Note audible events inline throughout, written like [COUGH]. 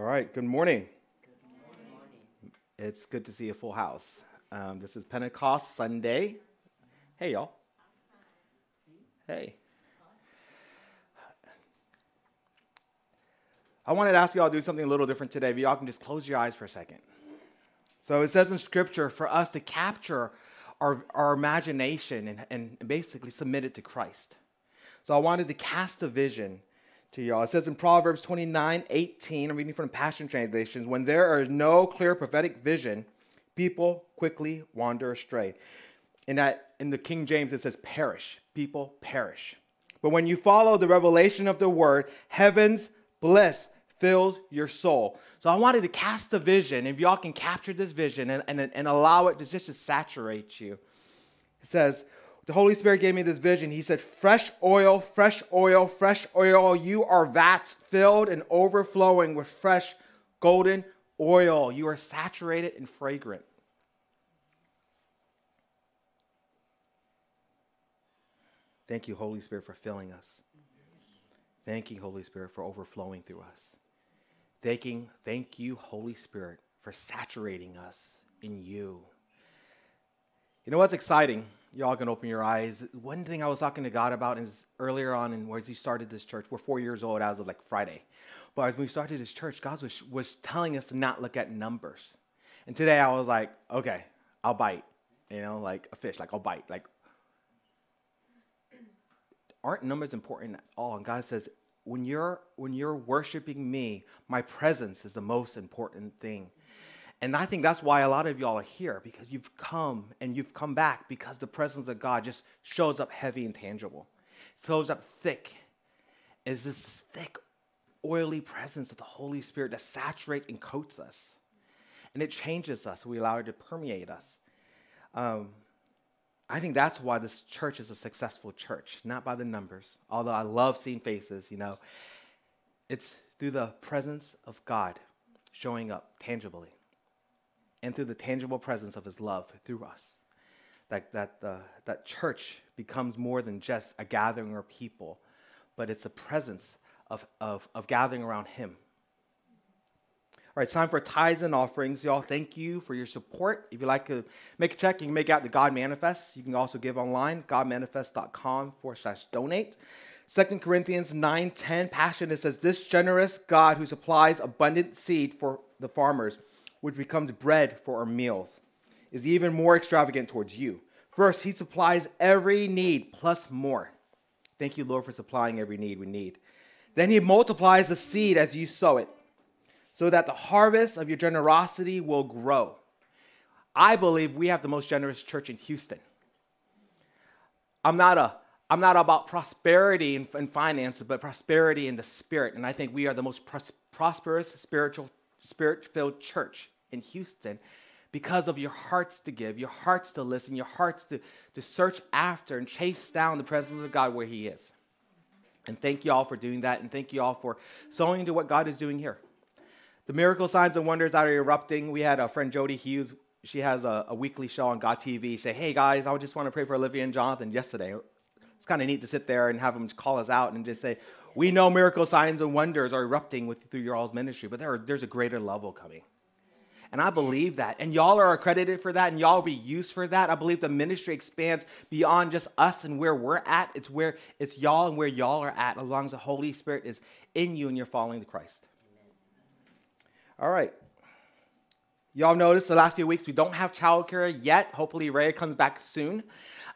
All right, good morning. It's good to see a full house. Um, this is Pentecost Sunday. Hey, y'all. Hey. I wanted to ask you all to do something a little different today. If y'all can just close your eyes for a second. So it says in Scripture for us to capture our, our imagination and, and basically submit it to Christ. So I wanted to cast a vision to y'all. It says in Proverbs 29 18, I'm reading from Passion Translations, when there is no clear prophetic vision, people quickly wander astray. In, that, in the King James, it says perish. People perish. But when you follow the revelation of the word, heaven's bliss fills your soul. So I wanted to cast a vision. If y'all can capture this vision and, and, and allow it to just to saturate you. It says, the Holy Spirit gave me this vision. He said, Fresh oil, fresh oil, fresh oil. You are vats filled and overflowing with fresh golden oil. You are saturated and fragrant. Thank you, Holy Spirit, for filling us. Thank you, Holy Spirit, for overflowing through us. Thanking, thank you, Holy Spirit, for saturating us in you. You know what's exciting? Y'all can open your eyes. One thing I was talking to God about is earlier on, and where He started this church. We're four years old as of like Friday, but as we started this church, God was was telling us to not look at numbers. And today I was like, okay, I'll bite. You know, like a fish, like I'll bite. Like, aren't numbers important at all? And God says, when you're when you're worshiping me, my presence is the most important thing. And I think that's why a lot of y'all are here because you've come and you've come back because the presence of God just shows up heavy and tangible. It shows up thick. Is this thick, oily presence of the Holy Spirit that saturates and coats us. And it changes us. We allow it to permeate us. Um, I think that's why this church is a successful church, not by the numbers. Although I love seeing faces, you know, it's through the presence of God showing up tangibly and through the tangible presence of his love through us. That, that, the, that church becomes more than just a gathering of people, but it's a presence of, of, of gathering around him. All right, time for tithes and offerings. Y'all, thank you for your support. If you'd like to make a check, you can make out the God Manifest. You can also give online, godmanifest.com forward slash donate. 2 Corinthians 9.10, Passion, it says, This generous God who supplies abundant seed for the farmers – which becomes bread for our meals, is even more extravagant towards you. First, he supplies every need plus more. Thank you, Lord, for supplying every need we need. Then he multiplies the seed as you sow it, so that the harvest of your generosity will grow. I believe we have the most generous church in Houston. I'm not a I'm not about prosperity and, finances, but prosperity in the spirit. And I think we are the most pros- prosperous spiritual spirit filled church in Houston because of your hearts to give, your hearts to listen, your hearts to, to search after and chase down the presence of God where He is. And thank you all for doing that, and thank you all for sowing into what God is doing here. The miracle signs and wonders that are erupting. We had a friend Jody Hughes. She has a, a weekly show on God TV. Say, hey guys, I just want to pray for Olivia and Jonathan. Yesterday, it's kind of neat to sit there and have them call us out and just say, we know miracle signs and wonders are erupting with, through your all's ministry, but there are, there's a greater level coming. And I believe that. And y'all are accredited for that, and y'all will be used for that. I believe the ministry expands beyond just us and where we're at. It's where it's y'all and where y'all are at, as long as the Holy Spirit is in you and you're following the Christ. All right. Y'all noticed the last few weeks we don't have childcare yet. Hopefully, Rhea comes back soon.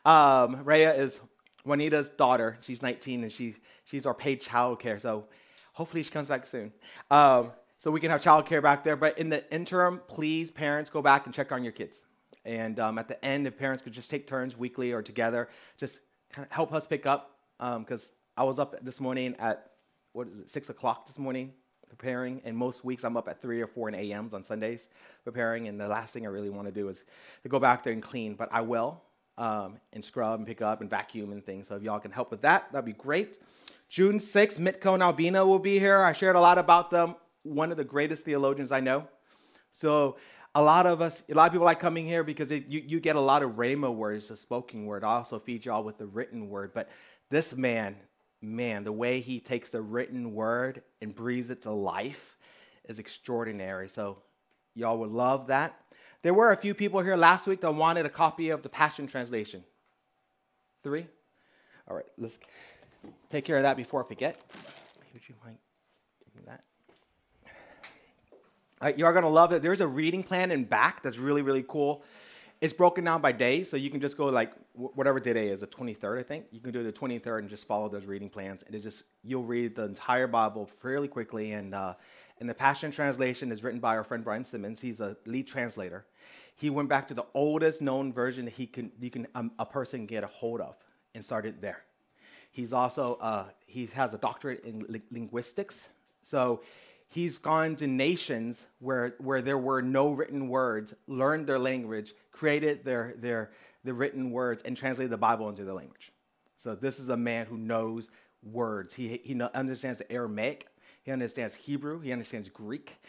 Um, Rhea is Juanita's daughter. She's 19 and she she's our paid child care. So hopefully she comes back soon. Um, so we can have child care back there. But in the interim, please, parents, go back and check on your kids. And um, at the end, if parents could just take turns weekly or together, just kind of help us pick up. Because um, I was up this morning at, what is it, 6 o'clock this morning preparing. And most weeks I'm up at 3 or 4 in a.m.s on Sundays preparing. And the last thing I really want to do is to go back there and clean. But I will um, and scrub and pick up and vacuum and things. So if y'all can help with that, that'd be great. June 6th, Mitko and Albina will be here. I shared a lot about them. One of the greatest theologians I know. So a lot of us, a lot of people like coming here because it, you, you get a lot of rhema words, the spoken word. I also feed y'all with the written word. But this man, man, the way he takes the written word and breathes it to life is extraordinary. So y'all would love that. There were a few people here last week that wanted a copy of the Passion Translation. Three? All right, let's take care of that before I forget. Would you mind giving that? All right, you are going to love it. There's a reading plan in back that's really, really cool. It's broken down by day, so you can just go like whatever today is, the 23rd, I think. You can do the 23rd and just follow those reading plans, and it's just you'll read the entire Bible fairly quickly. And uh, and the Passion Translation is written by our friend Brian Simmons. He's a lead translator. He went back to the oldest known version that he can you can um, a person get a hold of and started there. He's also uh, he has a doctorate in li- linguistics, so he's gone to nations where where there were no written words, learned their language, created their their the written words, and translated the Bible into their language. So this is a man who knows words. He he understands the Aramaic. He understands Hebrew. He understands Greek.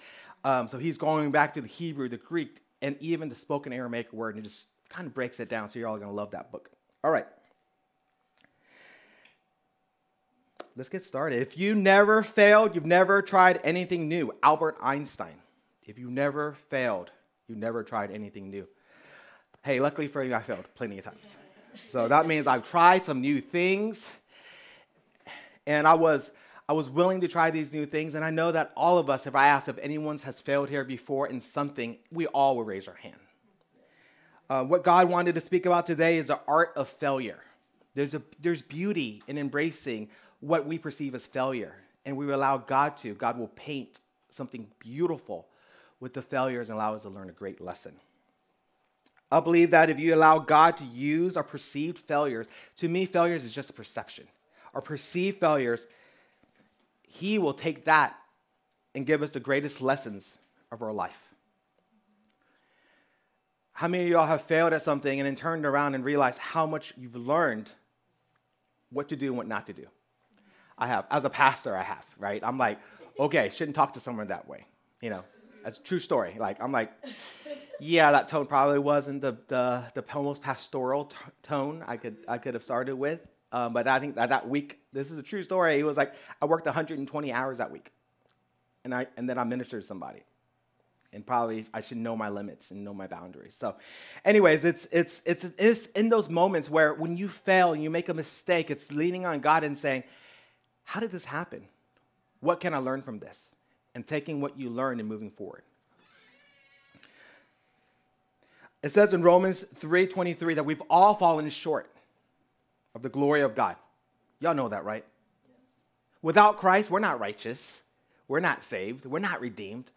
Um, so he's going back to the Hebrew, the Greek, and even the spoken Aramaic word, and just kind of breaks it down. So you're all going to love that book. All right. Let's get started. If you never failed, you've never tried anything new. Albert Einstein. If you never failed, you never tried anything new. Hey, luckily for you, I failed plenty of times. So that means I've tried some new things, and I was I was willing to try these new things. And I know that all of us, if I asked if anyone has failed here before in something, we all will raise our hand. Uh, what God wanted to speak about today is the art of failure. There's, a, there's beauty in embracing what we perceive as failure. And we allow God to. God will paint something beautiful with the failures and allow us to learn a great lesson. I believe that if you allow God to use our perceived failures, to me, failures is just a perception. Our perceived failures, He will take that and give us the greatest lessons of our life. How many of y'all have failed at something and then turned around and realized how much you've learned what to do and what not to do? I have. As a pastor, I have, right? I'm like, okay, shouldn't talk to someone that way. You know, that's a true story. Like, I'm like, yeah, that tone probably wasn't the, the, the most pastoral t- tone I could, I could have started with. Um, but I think that that week, this is a true story. He was like, I worked 120 hours that week. And, I, and then I ministered to somebody. And probably I should know my limits and know my boundaries. So, anyways, it's, it's, it's, it's in those moments where when you fail and you make a mistake, it's leaning on God and saying, how did this happen? What can I learn from this? And taking what you learned and moving forward. It says in Romans 3:23 that we've all fallen short of the glory of God. Y'all know that, right? Without Christ, we're not righteous. We're not saved. We're not redeemed.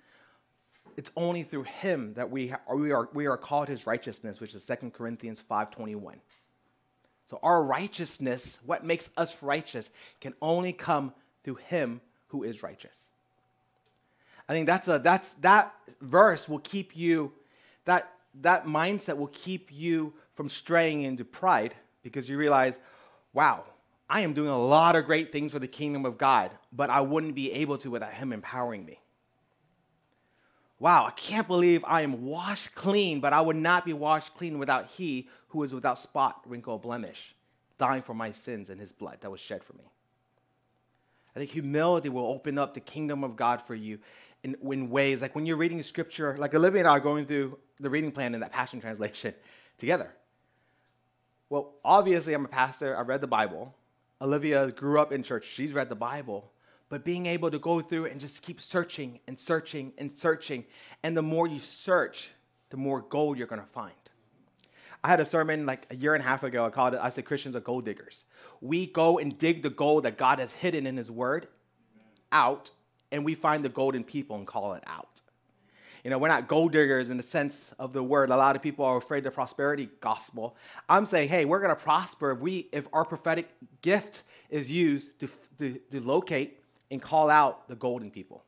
It's only through him that we, are, we, are, we are called his righteousness, which is 2 Corinthians 5.21. So our righteousness, what makes us righteous, can only come through him who is righteous. I think that's a that's that verse will keep you that that mindset will keep you from straying into pride because you realize, wow, I am doing a lot of great things for the kingdom of God, but I wouldn't be able to without him empowering me. Wow, I can't believe I am washed clean, but I would not be washed clean without He who is without spot, wrinkle, blemish, dying for my sins and His blood that was shed for me. I think humility will open up the kingdom of God for you in, in ways like when you're reading scripture, like Olivia and I are going through the reading plan in that Passion Translation [LAUGHS] together. Well, obviously, I'm a pastor, I read the Bible. Olivia grew up in church, she's read the Bible but being able to go through and just keep searching and searching and searching. And the more you search, the more gold you're going to find. I had a sermon like a year and a half ago. I called it, I said, Christians are gold diggers. We go and dig the gold that God has hidden in His Word out, and we find the gold in people and call it out. You know, we're not gold diggers in the sense of the word. A lot of people are afraid of the prosperity gospel. I'm saying, hey, we're going to prosper if we if our prophetic gift is used to, to, to locate and call out the golden people.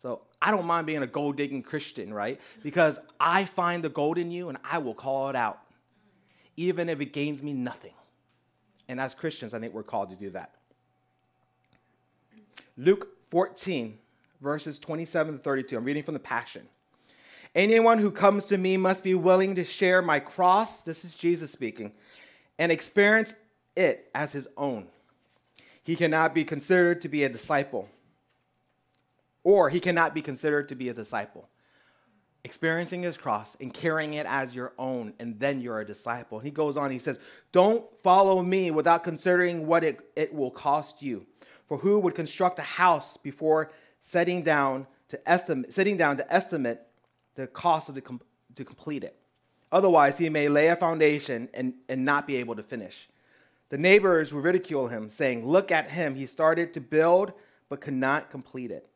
So I don't mind being a gold digging Christian, right? Because I find the gold in you and I will call it out, even if it gains me nothing. And as Christians, I think we're called to do that. Luke 14, verses 27 to 32. I'm reading from the Passion. Anyone who comes to me must be willing to share my cross, this is Jesus speaking, and experience it as his own he cannot be considered to be a disciple or he cannot be considered to be a disciple. Experiencing his cross and carrying it as your own, and then you're a disciple. He goes on, he says, Don't follow me without considering what it, it will cost you. For who would construct a house before setting down to estimate, sitting down to estimate the cost of the to complete it? Otherwise, he may lay a foundation and, and not be able to finish. The neighbors would ridicule him, saying, Look at him. He started to build, but could not complete it.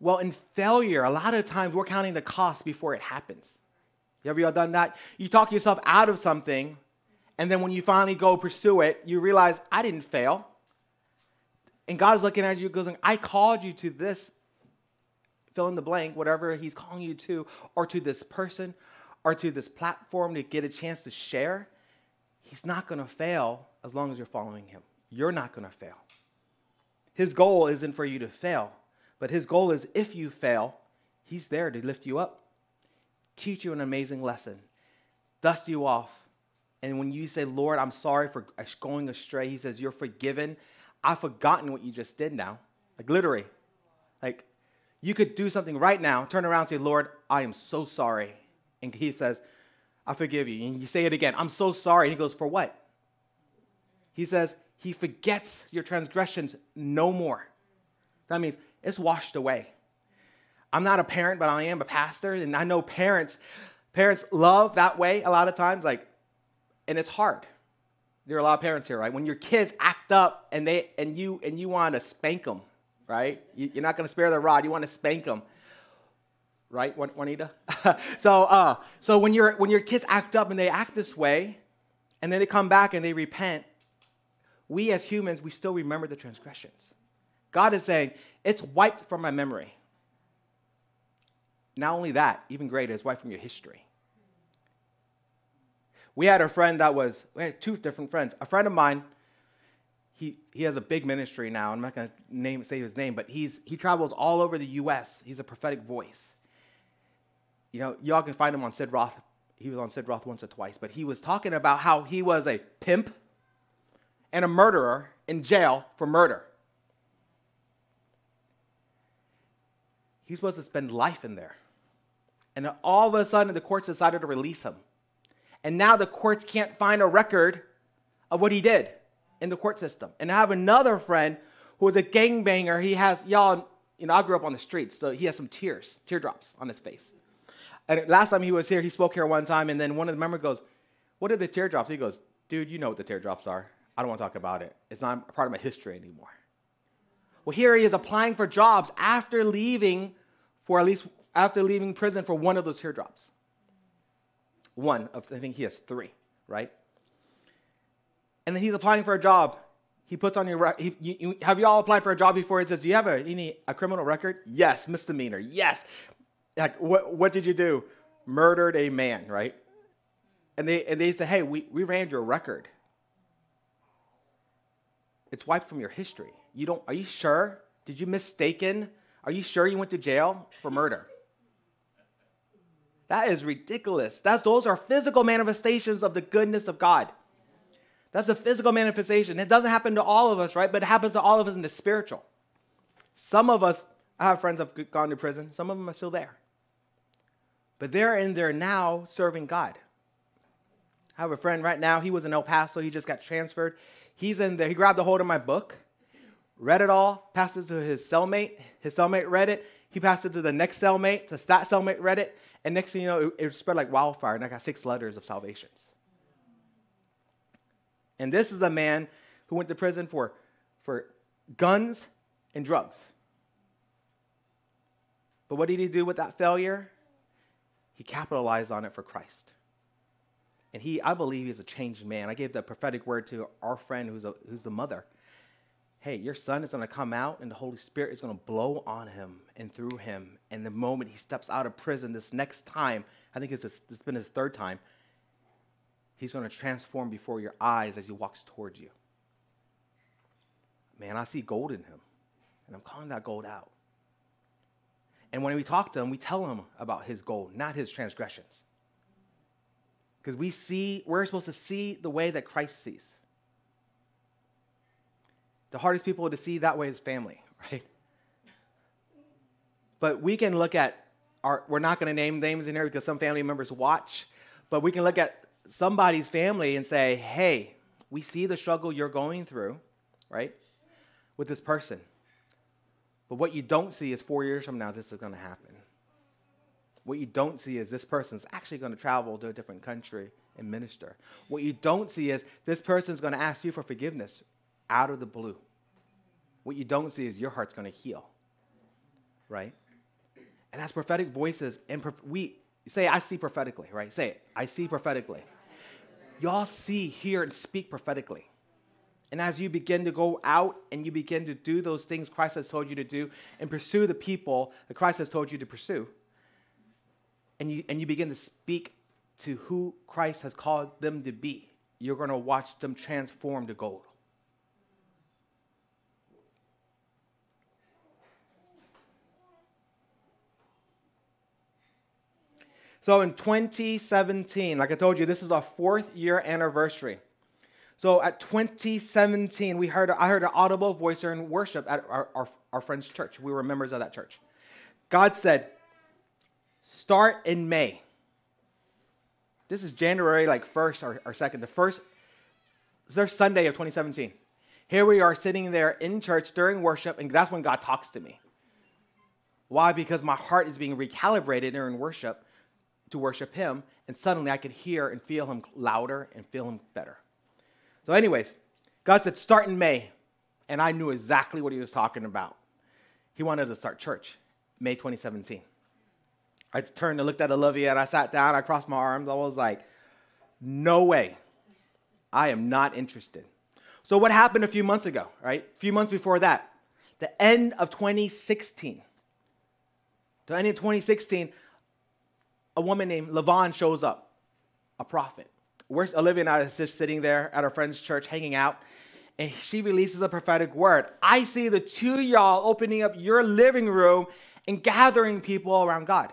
Well, in failure, a lot of times we're counting the cost before it happens. You ever done that? You talk yourself out of something, and then when you finally go pursue it, you realize, I didn't fail. And God is looking at you, goes, I called you to this, fill in the blank, whatever He's calling you to, or to this person, or to this platform to get a chance to share. He's not going to fail as long as you're following Him. You're not going to fail. His goal isn't for you to fail, but his goal is if you fail, he's there to lift you up, teach you an amazing lesson, dust you off. And when you say, Lord, I'm sorry for going astray, he says, You're forgiven. I've forgotten what you just did now. Like literally. Like you could do something right now, turn around and say, Lord, I am so sorry. And he says, I forgive you. And you say it again, I'm so sorry. And he goes, For what? He says, He forgets your transgressions no more. That means it's washed away. I'm not a parent, but I am a pastor, and I know parents, parents love that way a lot of times, like, and it's hard. There are a lot of parents here, right? When your kids act up and they and you and you want to spank them, right? You, are not going to spare the rod. You want to spank them, right, Juanita? [LAUGHS] so, uh, so when your when your kids act up and they act this way, and then they come back and they repent, we as humans we still remember the transgressions. God is saying, it's wiped from my memory. Not only that, even greater, it's wiped from your history. We had a friend that was, we had two different friends. A friend of mine, he, he has a big ministry now. I'm not going to name say his name, but he's, he travels all over the U.S. He's a prophetic voice. You know, y'all can find him on Sid Roth. He was on Sid Roth once or twice, but he was talking about how he was a pimp and a murderer in jail for murder. he's supposed to spend life in there. And all of a sudden, the courts decided to release him. And now the courts can't find a record of what he did in the court system. And I have another friend who is a gangbanger. He has, y'all, you know, I grew up on the streets, so he has some tears, teardrops on his face. And last time he was here, he spoke here one time, and then one of the members goes, What are the teardrops? He goes, Dude, you know what the teardrops are. I don't want to talk about it. It's not part of my history anymore. Well, here he is applying for jobs after leaving for at least after leaving prison for one of those teardrops. One of, I think he has three, right? And then he's applying for a job. He puts on your, he, you, have you all applied for a job before? It says, do you have a, any, a criminal record? Yes, misdemeanor. Yes. Like, what, what did you do? Murdered a man, right? And they, and they said, hey, we, we ran your record. It's wiped from your history. You don't, are you sure? Did you mistaken are you sure you went to jail for murder? That is ridiculous. That's, those are physical manifestations of the goodness of God. That's a physical manifestation. It doesn't happen to all of us, right? But it happens to all of us in the spiritual. Some of us, I have friends have gone to prison. Some of them are still there. But they're in there now serving God. I have a friend right now. He was in El Paso. He just got transferred. He's in there. He grabbed a hold of my book read it all, passed it to his cellmate. His cellmate read it. He passed it to the next cellmate. The stat cellmate read it. And next thing you know, it, it spread like wildfire. And I got six letters of salvations. And this is a man who went to prison for, for guns and drugs. But what did he do with that failure? He capitalized on it for Christ. And he, I believe he's a changed man. I gave the prophetic word to our friend who's, a, who's the mother hey, your son is going to come out and the Holy Spirit is going to blow on him and through him. And the moment he steps out of prison this next time, I think it's, his, it's been his third time, he's going to transform before your eyes as he walks towards you. Man, I see gold in him, and I'm calling that gold out. And when we talk to him, we tell him about his goal, not his transgressions. Because we see, we're supposed to see the way that Christ sees. The hardest people to see that way is family, [LAUGHS] right? But we can look at our, we're not going to name names in here because some family members watch, but we can look at somebody's family and say, hey, we see the struggle you're going through, right, with this person. But what you don't see is four years from now, this is going to happen. What you don't see is this person's actually going to travel to a different country and minister. What you don't see is this person's going to ask you for forgiveness out of the blue. What you don't see is your heart's going to heal, right? And as prophetic voices, and we say, I see prophetically, right? Say it. I see prophetically. Y'all see, hear, and speak prophetically. And as you begin to go out and you begin to do those things Christ has told you to do and pursue the people that Christ has told you to pursue, and you, and you begin to speak to who Christ has called them to be, you're going to watch them transform to gold. So in 2017, like I told you, this is our fourth year anniversary. So at 2017, we heard I heard an audible voice during worship at our, our, our friend's church. We were members of that church. God said, start in May. This is January like 1st or, or 2nd, the first, their Sunday of 2017. Here we are sitting there in church during worship, and that's when God talks to me. Why? Because my heart is being recalibrated during worship to worship Him, and suddenly I can hear and feel Him louder and feel Him better. So, anyways, God said, start in May, and I knew exactly what He was talking about. He wanted to start church, May 2017. I turned and looked at Olivia, and I sat down, I crossed my arms, I was like, no way. I am not interested. So, what happened a few months ago, right? A few months before that, the end of 2016. The end of 2016, a woman named Levon shows up, a prophet. Where's Olivia and I are just sitting there at our friend's church hanging out, and she releases a prophetic word. I see the two y'all opening up your living room and gathering people around God.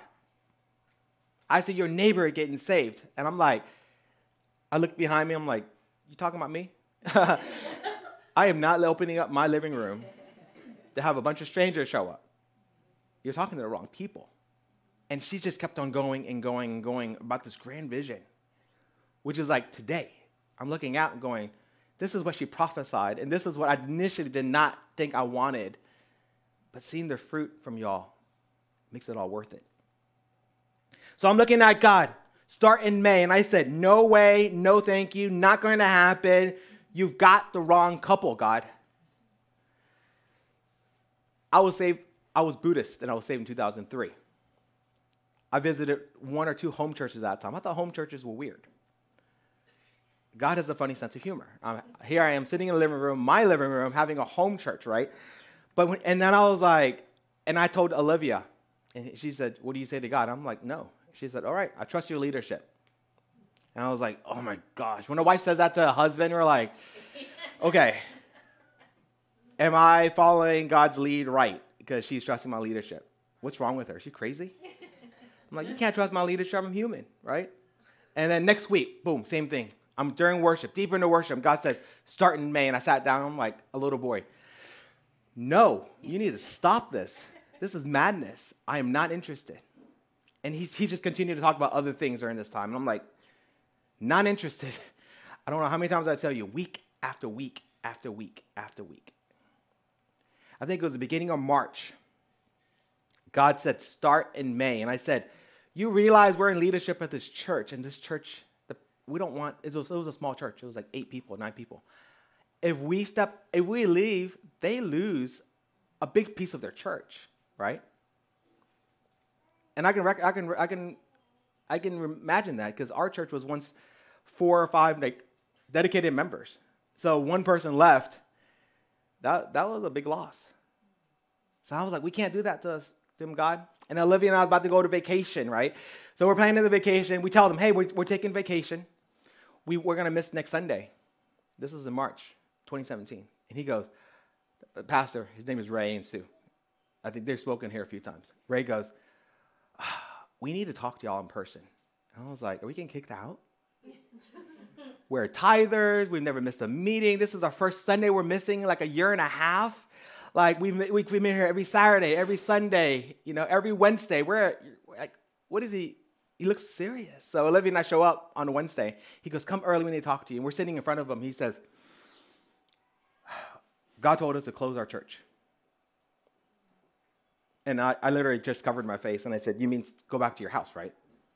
I see your neighbor getting saved. And I'm like, I look behind me, I'm like, you talking about me? [LAUGHS] I am not opening up my living room to have a bunch of strangers show up. You're talking to the wrong people. And she just kept on going and going and going about this grand vision, which is like today. I'm looking out and going, this is what she prophesied, and this is what I initially did not think I wanted. But seeing the fruit from y'all makes it all worth it. So I'm looking at God, start in May, and I said, no way, no thank you, not going to happen. You've got the wrong couple, God. I was saved, I was Buddhist, and I was saved in 2003. I visited one or two home churches at that time. I thought home churches were weird. God has a funny sense of humor. Um, here I am sitting in the living room, my living room, having a home church, right? But when, and then I was like, and I told Olivia, and she said, "What do you say to God?" I'm like, "No." She said, "All right, I trust your leadership." And I was like, "Oh my gosh!" When a wife says that to a husband, we're like, [LAUGHS] "Okay, am I following God's lead right?" Because she's trusting my leadership. What's wrong with her? Is she crazy? [LAUGHS] I'm like, you can't trust my leadership. I'm human, right? And then next week, boom, same thing. I'm during worship, deep into worship. God says, start in May. And I sat down. I'm like a little boy. No, you need to stop this. This is madness. I am not interested. And he, he just continued to talk about other things during this time. And I'm like, not interested. [LAUGHS] I don't know how many times I tell you, week after week after week after week. I think it was the beginning of March. God said, start in May. And I said, you realize we're in leadership at this church, and this church, we don't want, it was, it was a small church. It was like eight people, nine people. If we step, if we leave, they lose a big piece of their church, right? And I can, rec- I can, I can, I can imagine that because our church was once four or five like dedicated members. So one person left. That that was a big loss. So I was like, we can't do that to us, to him, God. And Olivia and I was about to go to vacation, right? So we're planning the vacation. We tell them, hey, we're, we're taking vacation. We, we're going to miss next Sunday. This is in March 2017. And he goes, Pastor, his name is Ray and Sue. I think they've spoken here a few times. Ray goes, ah, we need to talk to y'all in person. And I was like, are we getting kicked out? [LAUGHS] we're tithers. We've never missed a meeting. This is our first Sunday we're missing like a year and a half. Like we've, we've been here every Saturday, every Sunday, you know, every Wednesday. We're like, what is he? He looks serious. So Olivia and I show up on a Wednesday. He goes, come early when they talk to you. And we're sitting in front of him. He says, God told us to close our church. And I, I literally just covered my face and I said, You mean go back to your house, right?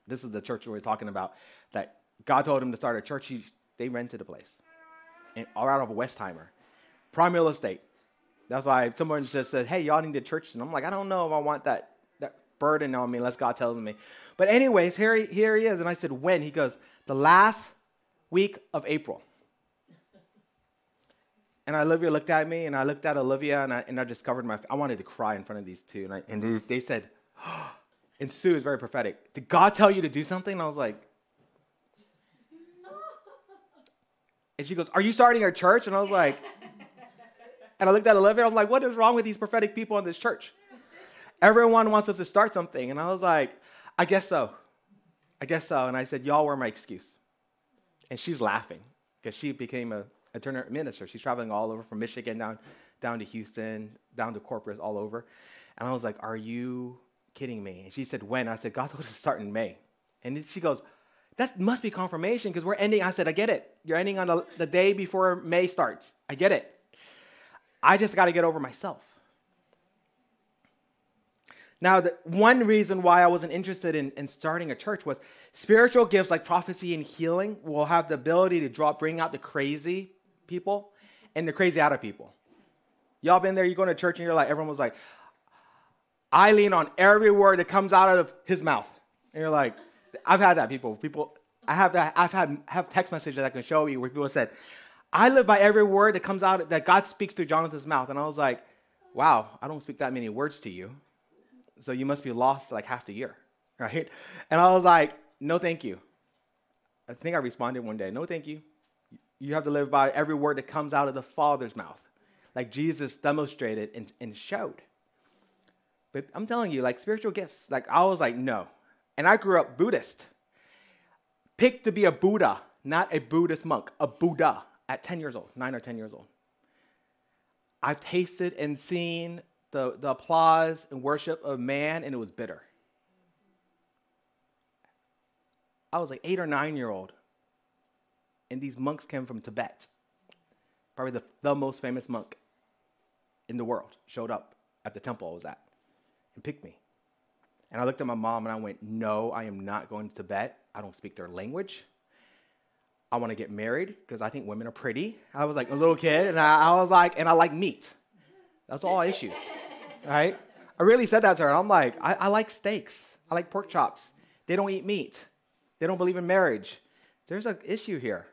This is the church we're talking about. That God told him to start a church. He, they rented a place. And all out of Westheimer. Prime real estate. That's why someone just said, Hey, y'all need a church. And I'm like, I don't know if I want that, that burden on me unless God tells me. But, anyways, here he, here he is. And I said, When? He goes, The last week of April. And Olivia looked at me, and I looked at Olivia, and I, and I just covered my. I wanted to cry in front of these two, and, I, and they, they said, oh, [GASPS] and Sue is very prophetic. Did God tell you to do something? And I was like, [LAUGHS] and she goes, "Are you starting a church?" And I was like, [LAUGHS] and I looked at Olivia. I'm like, what is wrong with these prophetic people in this church? Everyone wants us to start something, and I was like, I guess so, I guess so. And I said, y'all were my excuse, and she's laughing because she became a itinerant minister. She's traveling all over from Michigan down, down to Houston, down to Corpus, all over. And I was like, Are you kidding me? And she said, When? I said, God told us to start in May. And she goes, That must be confirmation because we're ending. I said, I get it. You're ending on the, the day before May starts. I get it. I just got to get over myself. Now, the one reason why I wasn't interested in, in starting a church was spiritual gifts like prophecy and healing will have the ability to draw, bring out the crazy people and the crazy out of people. Y'all been there, you go to church and you're like, everyone was like, I lean on every word that comes out of his mouth. And you're like, I've had that people. People, I have that, I've had have text messages that I can show you where people said, I live by every word that comes out that God speaks through Jonathan's mouth. And I was like, wow, I don't speak that many words to you. So you must be lost like half the year. Right? And I was like, no, thank you. I think I responded one day, no, thank you. You have to live by every word that comes out of the Father's mouth, like Jesus demonstrated and, and showed. But I'm telling you, like spiritual gifts, like I was like, no. And I grew up Buddhist. Picked to be a Buddha, not a Buddhist monk, a Buddha at 10 years old, nine or 10 years old. I've tasted and seen the, the applause and worship of man, and it was bitter. I was like eight or nine year old and these monks came from Tibet. Probably the, the most famous monk in the world showed up at the temple I was at and picked me. And I looked at my mom and I went, No, I am not going to Tibet. I don't speak their language. I want to get married because I think women are pretty. I was like a little kid and I, I was like, and I like meat. That's all issues, right? I really said that to her. I'm like, I, I like steaks. I like pork chops. They don't eat meat. They don't believe in marriage. There's an issue here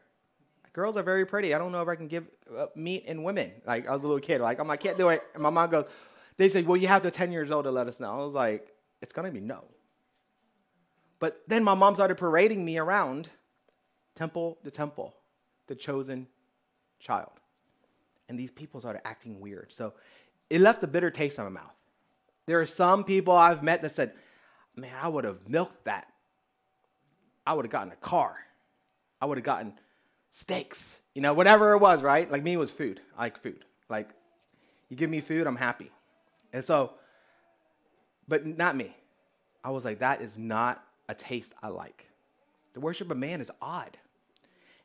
girls are very pretty. I don't know if I can give meat and women. Like I was a little kid, like I'm, I can't do it. And my mom goes, they said, well, you have to 10 years old to let us know. I was like, it's gonna be no. But then my mom started parading me around temple to temple, the chosen child. And these people started acting weird. So it left a bitter taste in my mouth. There are some people I've met that said, man, I would have milked that. I would have gotten a car. I would have gotten steaks, you know, whatever it was, right? Like me, was food. I like food. Like, you give me food, I'm happy. And so, but not me. I was like, that is not a taste I like. The worship of man is odd.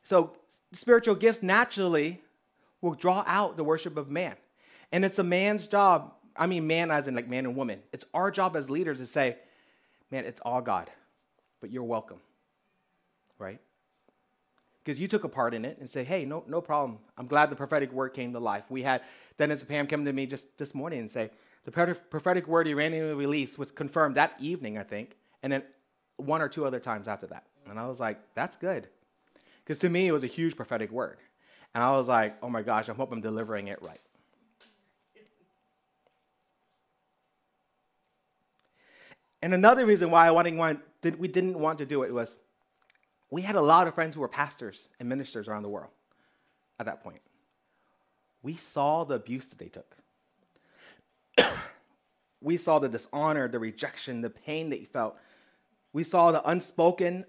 So, spiritual gifts naturally will draw out the worship of man. And it's a man's job. I mean, man as in like man and woman. It's our job as leaders to say, man, it's all God, but you're welcome, right? because you took a part in it and say, hey, no, no problem. I'm glad the prophetic word came to life. We had Dennis and Pam come to me just this morning and say, the prophetic word you randomly released was confirmed that evening, I think, and then one or two other times after that. And I was like, that's good. Because to me, it was a huge prophetic word. And I was like, oh my gosh, I hope I'm delivering it right. And another reason why I wanted, we didn't want to do it was we had a lot of friends who were pastors and ministers around the world at that point. We saw the abuse that they took. [COUGHS] we saw the dishonor, the rejection, the pain that they felt. We saw the unspoken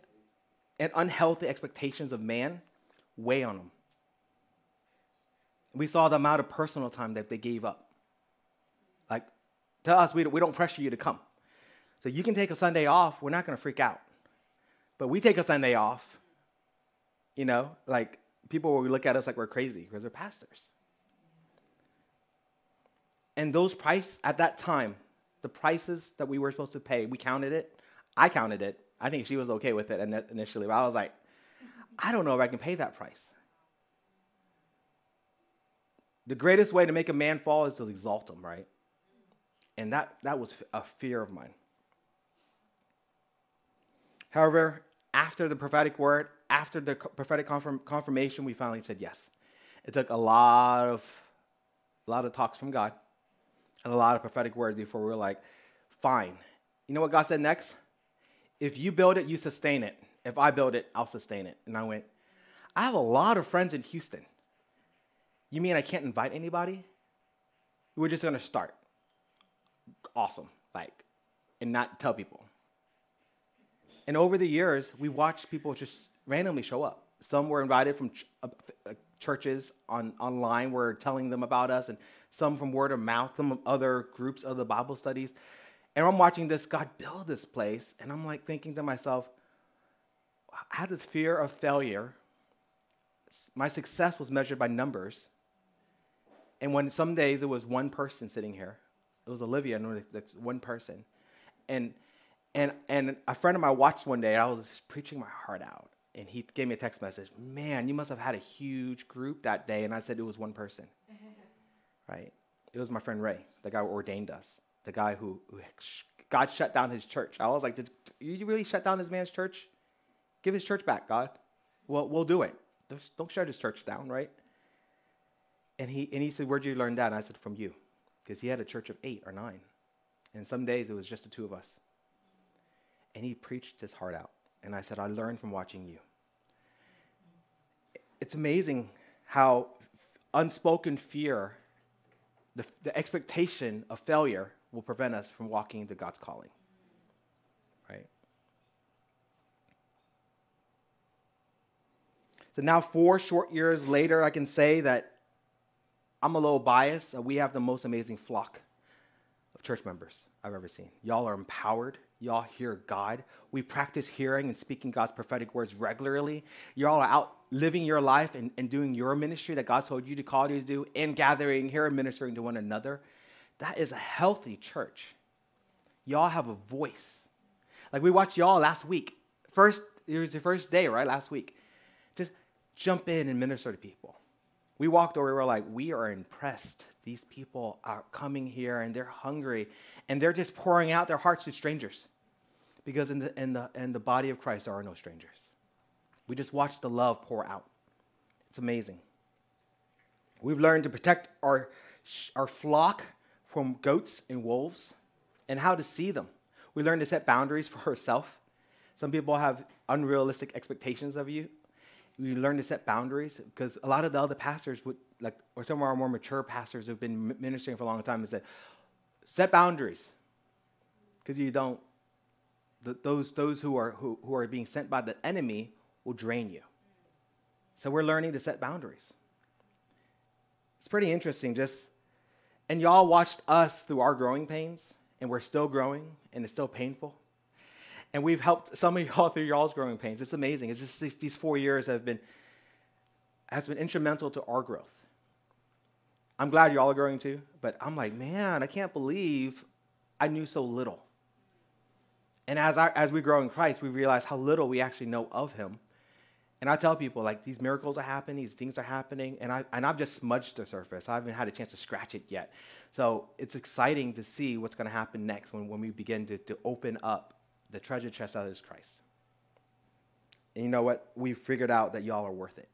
and unhealthy expectations of man weigh on them. We saw the amount of personal time that they gave up. Like, to us, we, we don't pressure you to come. So you can take a Sunday off, we're not going to freak out. But we take a Sunday off, you know, like people will look at us like we're crazy because we're pastors. And those price at that time, the prices that we were supposed to pay, we counted it. I counted it. I think she was okay with it initially, but I was like, I don't know if I can pay that price. The greatest way to make a man fall is to exalt him, right? And that, that was a fear of mine. However, after the prophetic word, after the prophetic confirm, confirmation, we finally said yes. It took a lot of, a lot of talks from God and a lot of prophetic words before we were like, fine. You know what God said next? If you build it, you sustain it. If I build it, I'll sustain it. And I went, I have a lot of friends in Houston. You mean I can't invite anybody? We're just gonna start. Awesome. Like, and not tell people. And over the years, we watched people just randomly show up. Some were invited from ch- uh, uh, churches on online, were telling them about us, and some from word of mouth, some other groups of the Bible studies. And I'm watching this God build this place, and I'm like thinking to myself, I had this fear of failure. My success was measured by numbers. And when some days it was one person sitting here, it was Olivia, and it was one person. And and, and a friend of mine watched one day, and I was preaching my heart out. And he gave me a text message Man, you must have had a huge group that day. And I said, It was one person. [LAUGHS] right? It was my friend Ray, the guy who ordained us, the guy who, who God shut down his church. I was like, Did you really shut down this man's church? Give his church back, God. Well, we'll do it. Don't shut his church down, right? And he, and he said, Where'd you learn that? And I said, From you. Because he had a church of eight or nine. And some days it was just the two of us and he preached his heart out. And I said, I learned from watching you. It's amazing how unspoken fear, the, the expectation of failure, will prevent us from walking into God's calling. Right? So now, four short years later, I can say that I'm a little biased. Uh, we have the most amazing flock of church members I've ever seen. Y'all are empowered. Y'all hear God. We practice hearing and speaking God's prophetic words regularly. Y'all are out living your life and, and doing your ministry that God told you to call you to do and gathering here and ministering to one another. That is a healthy church. Y'all have a voice. Like we watched y'all last week. First, it was the first day, right? Last week. Just jump in and minister to people. We walked over, we were like, we are impressed. These people are coming here and they're hungry and they're just pouring out their hearts to strangers. Because in the, in the, in the body of Christ, there are no strangers. We just watch the love pour out. It's amazing. We've learned to protect our, our flock from goats and wolves and how to see them. We learned to set boundaries [LAUGHS] for ourselves. Some people have unrealistic expectations of you we learn to set boundaries because a lot of the other pastors would like or some of our more mature pastors who've been ministering for a long time and said set boundaries. Because you don't those those who are who, who are being sent by the enemy will drain you. So we're learning to set boundaries. It's pretty interesting just and y'all watched us through our growing pains and we're still growing and it's still painful and we've helped some of y'all through y'all's growing pains. It's amazing. It's just these, four years have been has been instrumental to our growth. I'm glad y'all are growing too, but I'm like, man, I can't believe I knew so little. And as, I, as we grow in Christ, we realize how little we actually know of Him. And I tell people, like, these miracles are happening, these things are happening, and, I, and I've just smudged the surface. I haven't had a chance to scratch it yet. So it's exciting to see what's going to happen next when, when we begin to, to open up the treasure chest that is Christ. And you know what? We figured out that y'all are worth it.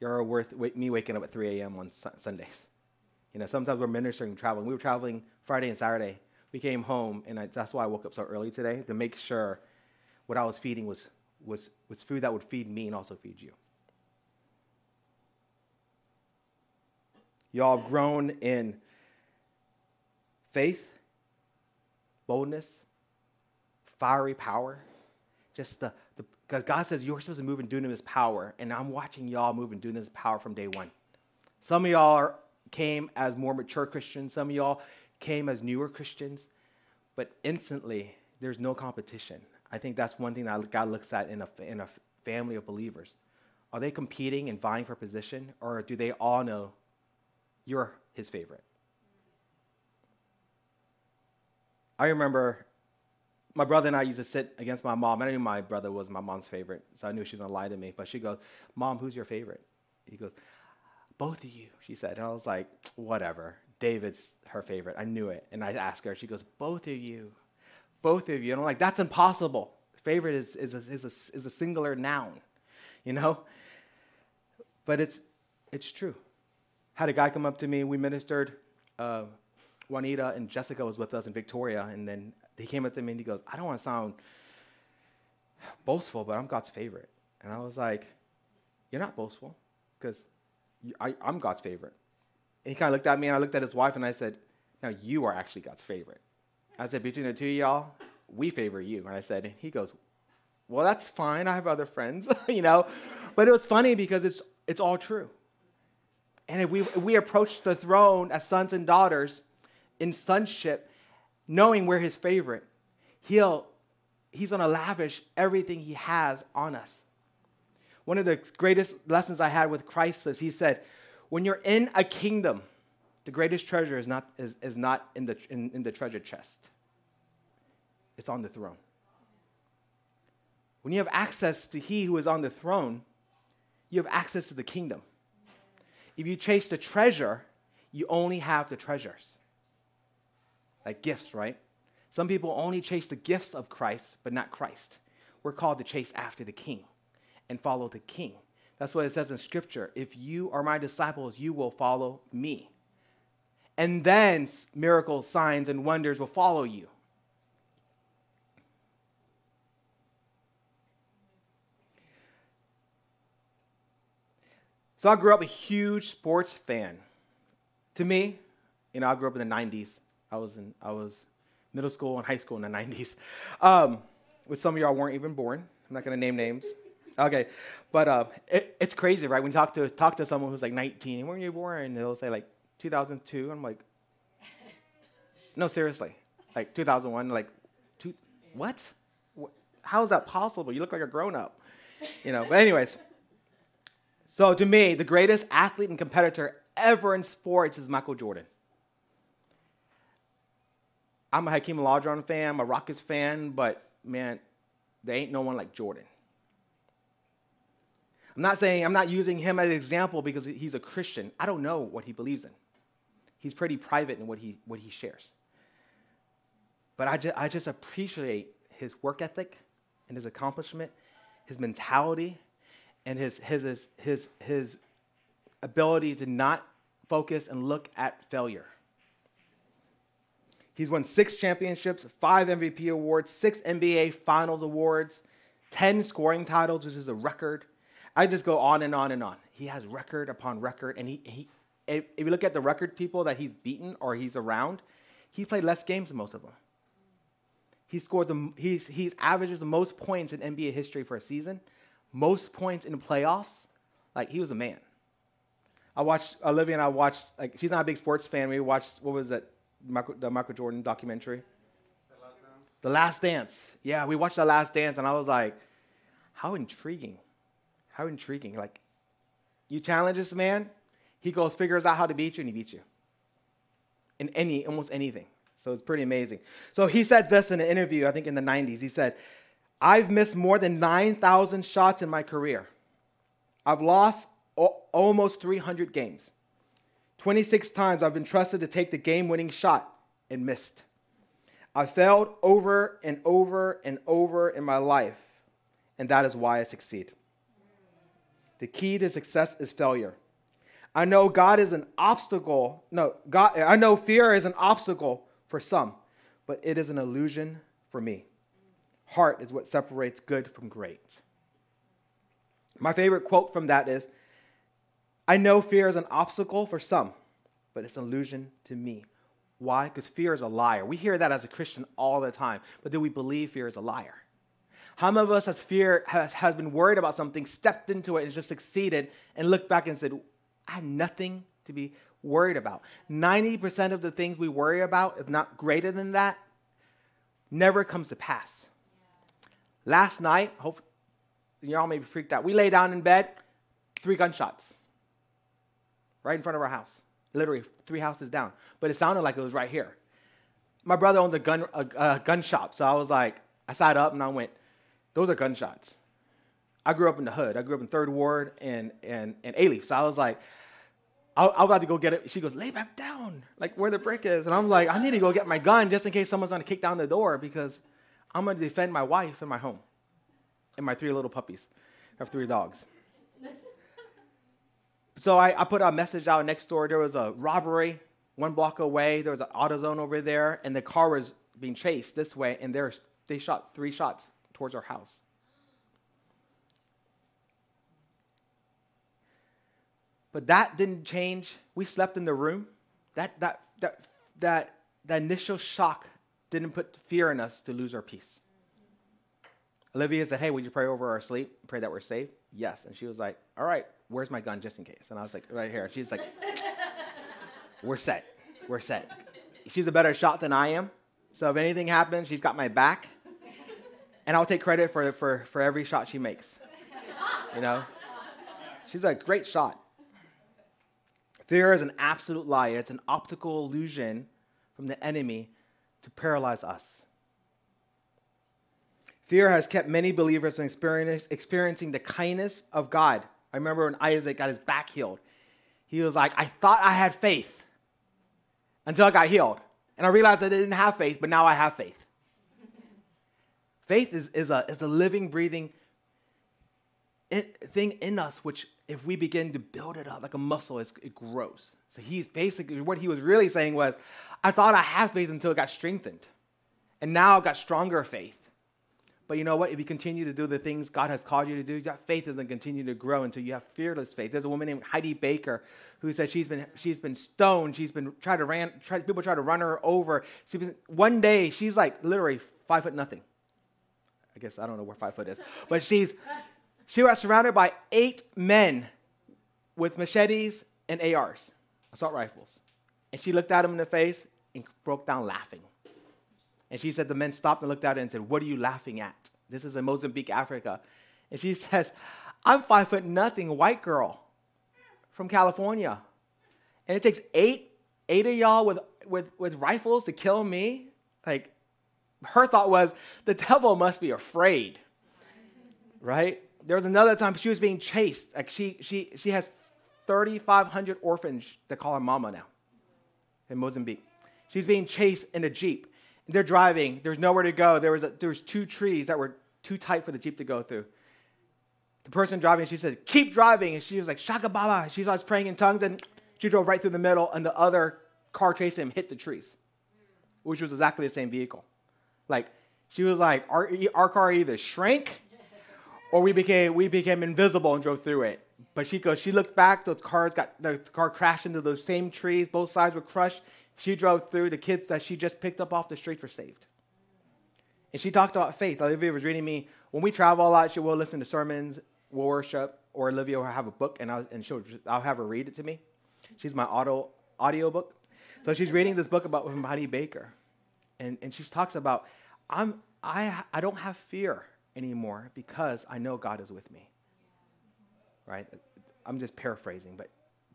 You're worth me waking up at 3 a.m. on Sundays. You know, sometimes we're ministering, traveling. We were traveling Friday and Saturday. We came home, and I, that's why I woke up so early today to make sure what I was feeding was, was, was food that would feed me and also feed you. Y'all have grown in faith, boldness, fiery power. Just the, the Because God says you're supposed to move and do in dunamis power, and I'm watching y'all move and do in dunamis power from day one. Some of y'all are, came as more mature Christians, some of y'all came as newer Christians, but instantly there's no competition. I think that's one thing that God looks at in a, in a family of believers. Are they competing and vying for position, or do they all know you're his favorite? I remember my brother and I used to sit against my mom. I knew my brother was my mom's favorite, so I knew she was gonna lie to me. But she goes, "Mom, who's your favorite?" He goes, "Both of you," she said. And I was like, "Whatever." David's her favorite. I knew it. And I asked her. She goes, "Both of you, both of you." And I'm like, "That's impossible. Favorite is is a, is a, is a singular noun, you know." But it's it's true. Had a guy come up to me. We ministered. Uh, Juanita and Jessica was with us in Victoria, and then he came up to me and he goes, I don't want to sound boastful, but I'm God's favorite. And I was like, You're not boastful because I'm God's favorite. And he kind of looked at me and I looked at his wife and I said, Now you are actually God's favorite. I said, Between the two of y'all, we favor you. And I said, and he goes, Well, that's fine. I have other friends, [LAUGHS] you know? But it was funny because it's, it's all true. And if we, if we approach the throne as sons and daughters in sonship, knowing we're his favorite, he'll, he's going to lavish everything he has on us. One of the greatest lessons I had with Christ is he said, when you're in a kingdom, the greatest treasure is not, is, is not in, the, in, in the treasure chest. It's on the throne. When you have access to he who is on the throne, you have access to the kingdom. If you chase the treasure, you only have the treasures like gifts, right? Some people only chase the gifts of Christ, but not Christ. We're called to chase after the king and follow the king. That's what it says in scripture. If you are my disciples, you will follow me. And then miracles, signs, and wonders will follow you. So I grew up a huge sports fan. To me, you know, I grew up in the 90s. I was in I was middle school and high school in the 90s. Um, with some of y'all weren't even born. I'm not gonna name names. Okay, but uh, it, it's crazy, right? When you talk to talk to someone who's like 19, and when were you born? They'll say like 2002. I'm like, [LAUGHS] no, seriously, like 2001. Like, two, what? How is that possible? You look like a grown up, you know. But anyways, so to me, the greatest athlete and competitor ever in sports is Michael Jordan. I'm a Hakeem Olajuwon fan, I'm a Rockets fan, but man, there ain't no one like Jordan. I'm not saying, I'm not using him as an example because he's a Christian. I don't know what he believes in. He's pretty private in what he, what he shares. But I just, I just appreciate his work ethic and his accomplishment, his mentality, and his, his, his, his, his ability to not focus and look at failure. He's won six championships, five MVP awards, six NBA Finals awards, 10 scoring titles, which is a record. I just go on and on and on. He has record upon record. And he, he if you look at the record people that he's beaten or he's around, he's played less games than most of them. He scored the he's he's averages the most points in NBA history for a season, most points in the playoffs. Like he was a man. I watched Olivia and I watched like she's not a big sports fan. We watched what was it Michael, the Michael Jordan documentary? The Last Dance. The Last Dance. Yeah, we watched The Last Dance, and I was like, how intriguing. How intriguing. Like, you challenge this man, he goes, figures out how to beat you, and he beats you. In any, almost anything. So it's pretty amazing. So he said this in an interview, I think in the 90s. He said, I've missed more than 9,000 shots in my career. I've lost o- almost 300 games. 26 times I've been trusted to take the game winning shot and missed. I failed over and over and over in my life, and that is why I succeed. The key to success is failure. I know God is an obstacle. No, God, I know fear is an obstacle for some, but it is an illusion for me. Heart is what separates good from great. My favorite quote from that is I know fear is an obstacle for some, but it's an illusion to me. Why? Because fear is a liar. We hear that as a Christian all the time, but do we believe fear is a liar? How many of us has fear has, has been worried about something, stepped into it and just succeeded and looked back and said, I had nothing to be worried about. 90% of the things we worry about, if not greater than that, never comes to pass. Last night, hope y'all may be freaked out. We lay down in bed, three gunshots. Right in front of our house. Literally three houses down. But it sounded like it was right here. My brother owns a gun a, a gun shop, so I was like, I sat up and I went, those are gunshots. I grew up in the hood. I grew up in Third Ward and and and Alief. So I was like, I, I was about to go get it. She goes, lay back down, like where the brick is. And I'm like, I need to go get my gun just in case someone's gonna kick down the door because I'm gonna defend my wife and my home and my three little puppies. I have three dogs. So I, I put a message out next door. There was a robbery one block away. There was an AutoZone over there, and the car was being chased this way, and they shot three shots towards our house. But that didn't change. We slept in the room. That, that, that, that, that initial shock didn't put fear in us to lose our peace. Olivia said, Hey, would you pray over our sleep? Pray that we're safe? Yes. And she was like, All right, where's my gun just in case? And I was like, Right here. She's like, [LAUGHS] We're set. We're set. She's a better shot than I am. So if anything happens, she's got my back. And I'll take credit for, for, for every shot she makes. You know? She's a great shot. Fear is an absolute lie, it's an optical illusion from the enemy to paralyze us. Fear has kept many believers from experiencing the kindness of God. I remember when Isaac got his back healed. He was like, I thought I had faith until I got healed. And I realized I didn't have faith, but now I have faith. [LAUGHS] faith is, is, a, is a living, breathing thing in us, which if we begin to build it up like a muscle, it grows. So he's basically, what he was really saying was, I thought I had faith until it got strengthened. And now I've got stronger faith. But you know what? If you continue to do the things God has called you to do, your faith doesn't continue to grow until you have fearless faith. There's a woman named Heidi Baker who said she's been she's been stoned. She's been tried to ran try, people try to run her over. She was, one day she's like literally five foot nothing. I guess I don't know where five foot is, but she's she was surrounded by eight men with machetes and ARs, assault rifles. And she looked at him in the face and broke down laughing. And she said the men stopped and looked at her and said, What are you laughing at? This is in Mozambique, Africa. And she [LAUGHS] says, I'm five foot nothing, white girl from California. And it takes eight, eight of y'all with, with, with rifles to kill me? Like, her thought was, the devil must be afraid. Right? there was another time she was being chased. Like she, she, she has 3,500 orphans that call her mama now in Mozambique. She's being chased in a Jeep. They're driving. There's nowhere to go. There was, a, there was two trees that were too tight for the Jeep to go through. The person driving, she said, keep driving. And she was like, Shaka Baba. She starts praying in tongues and she drove right through the middle and the other car chasing him hit the trees, which was exactly the same vehicle. Like, she was like, our, our car either shrank or we became we became invisible and drove through it. But she goes, she looked back, those cars got the car crashed into those same trees, both sides were crushed. She drove through, the kids that she just picked up off the street were saved. And she talked about faith. Olivia was reading me. When we travel a lot, she will listen to sermons, we'll worship, or Olivia will have a book and I'll, and she'll, I'll have her read it to me. She's my auto, audio book. So she's reading this book about from Heidi Baker. And, and she talks about, I'm, I, I don't have fear anymore because I know God is with me. Right? I'm just paraphrasing, but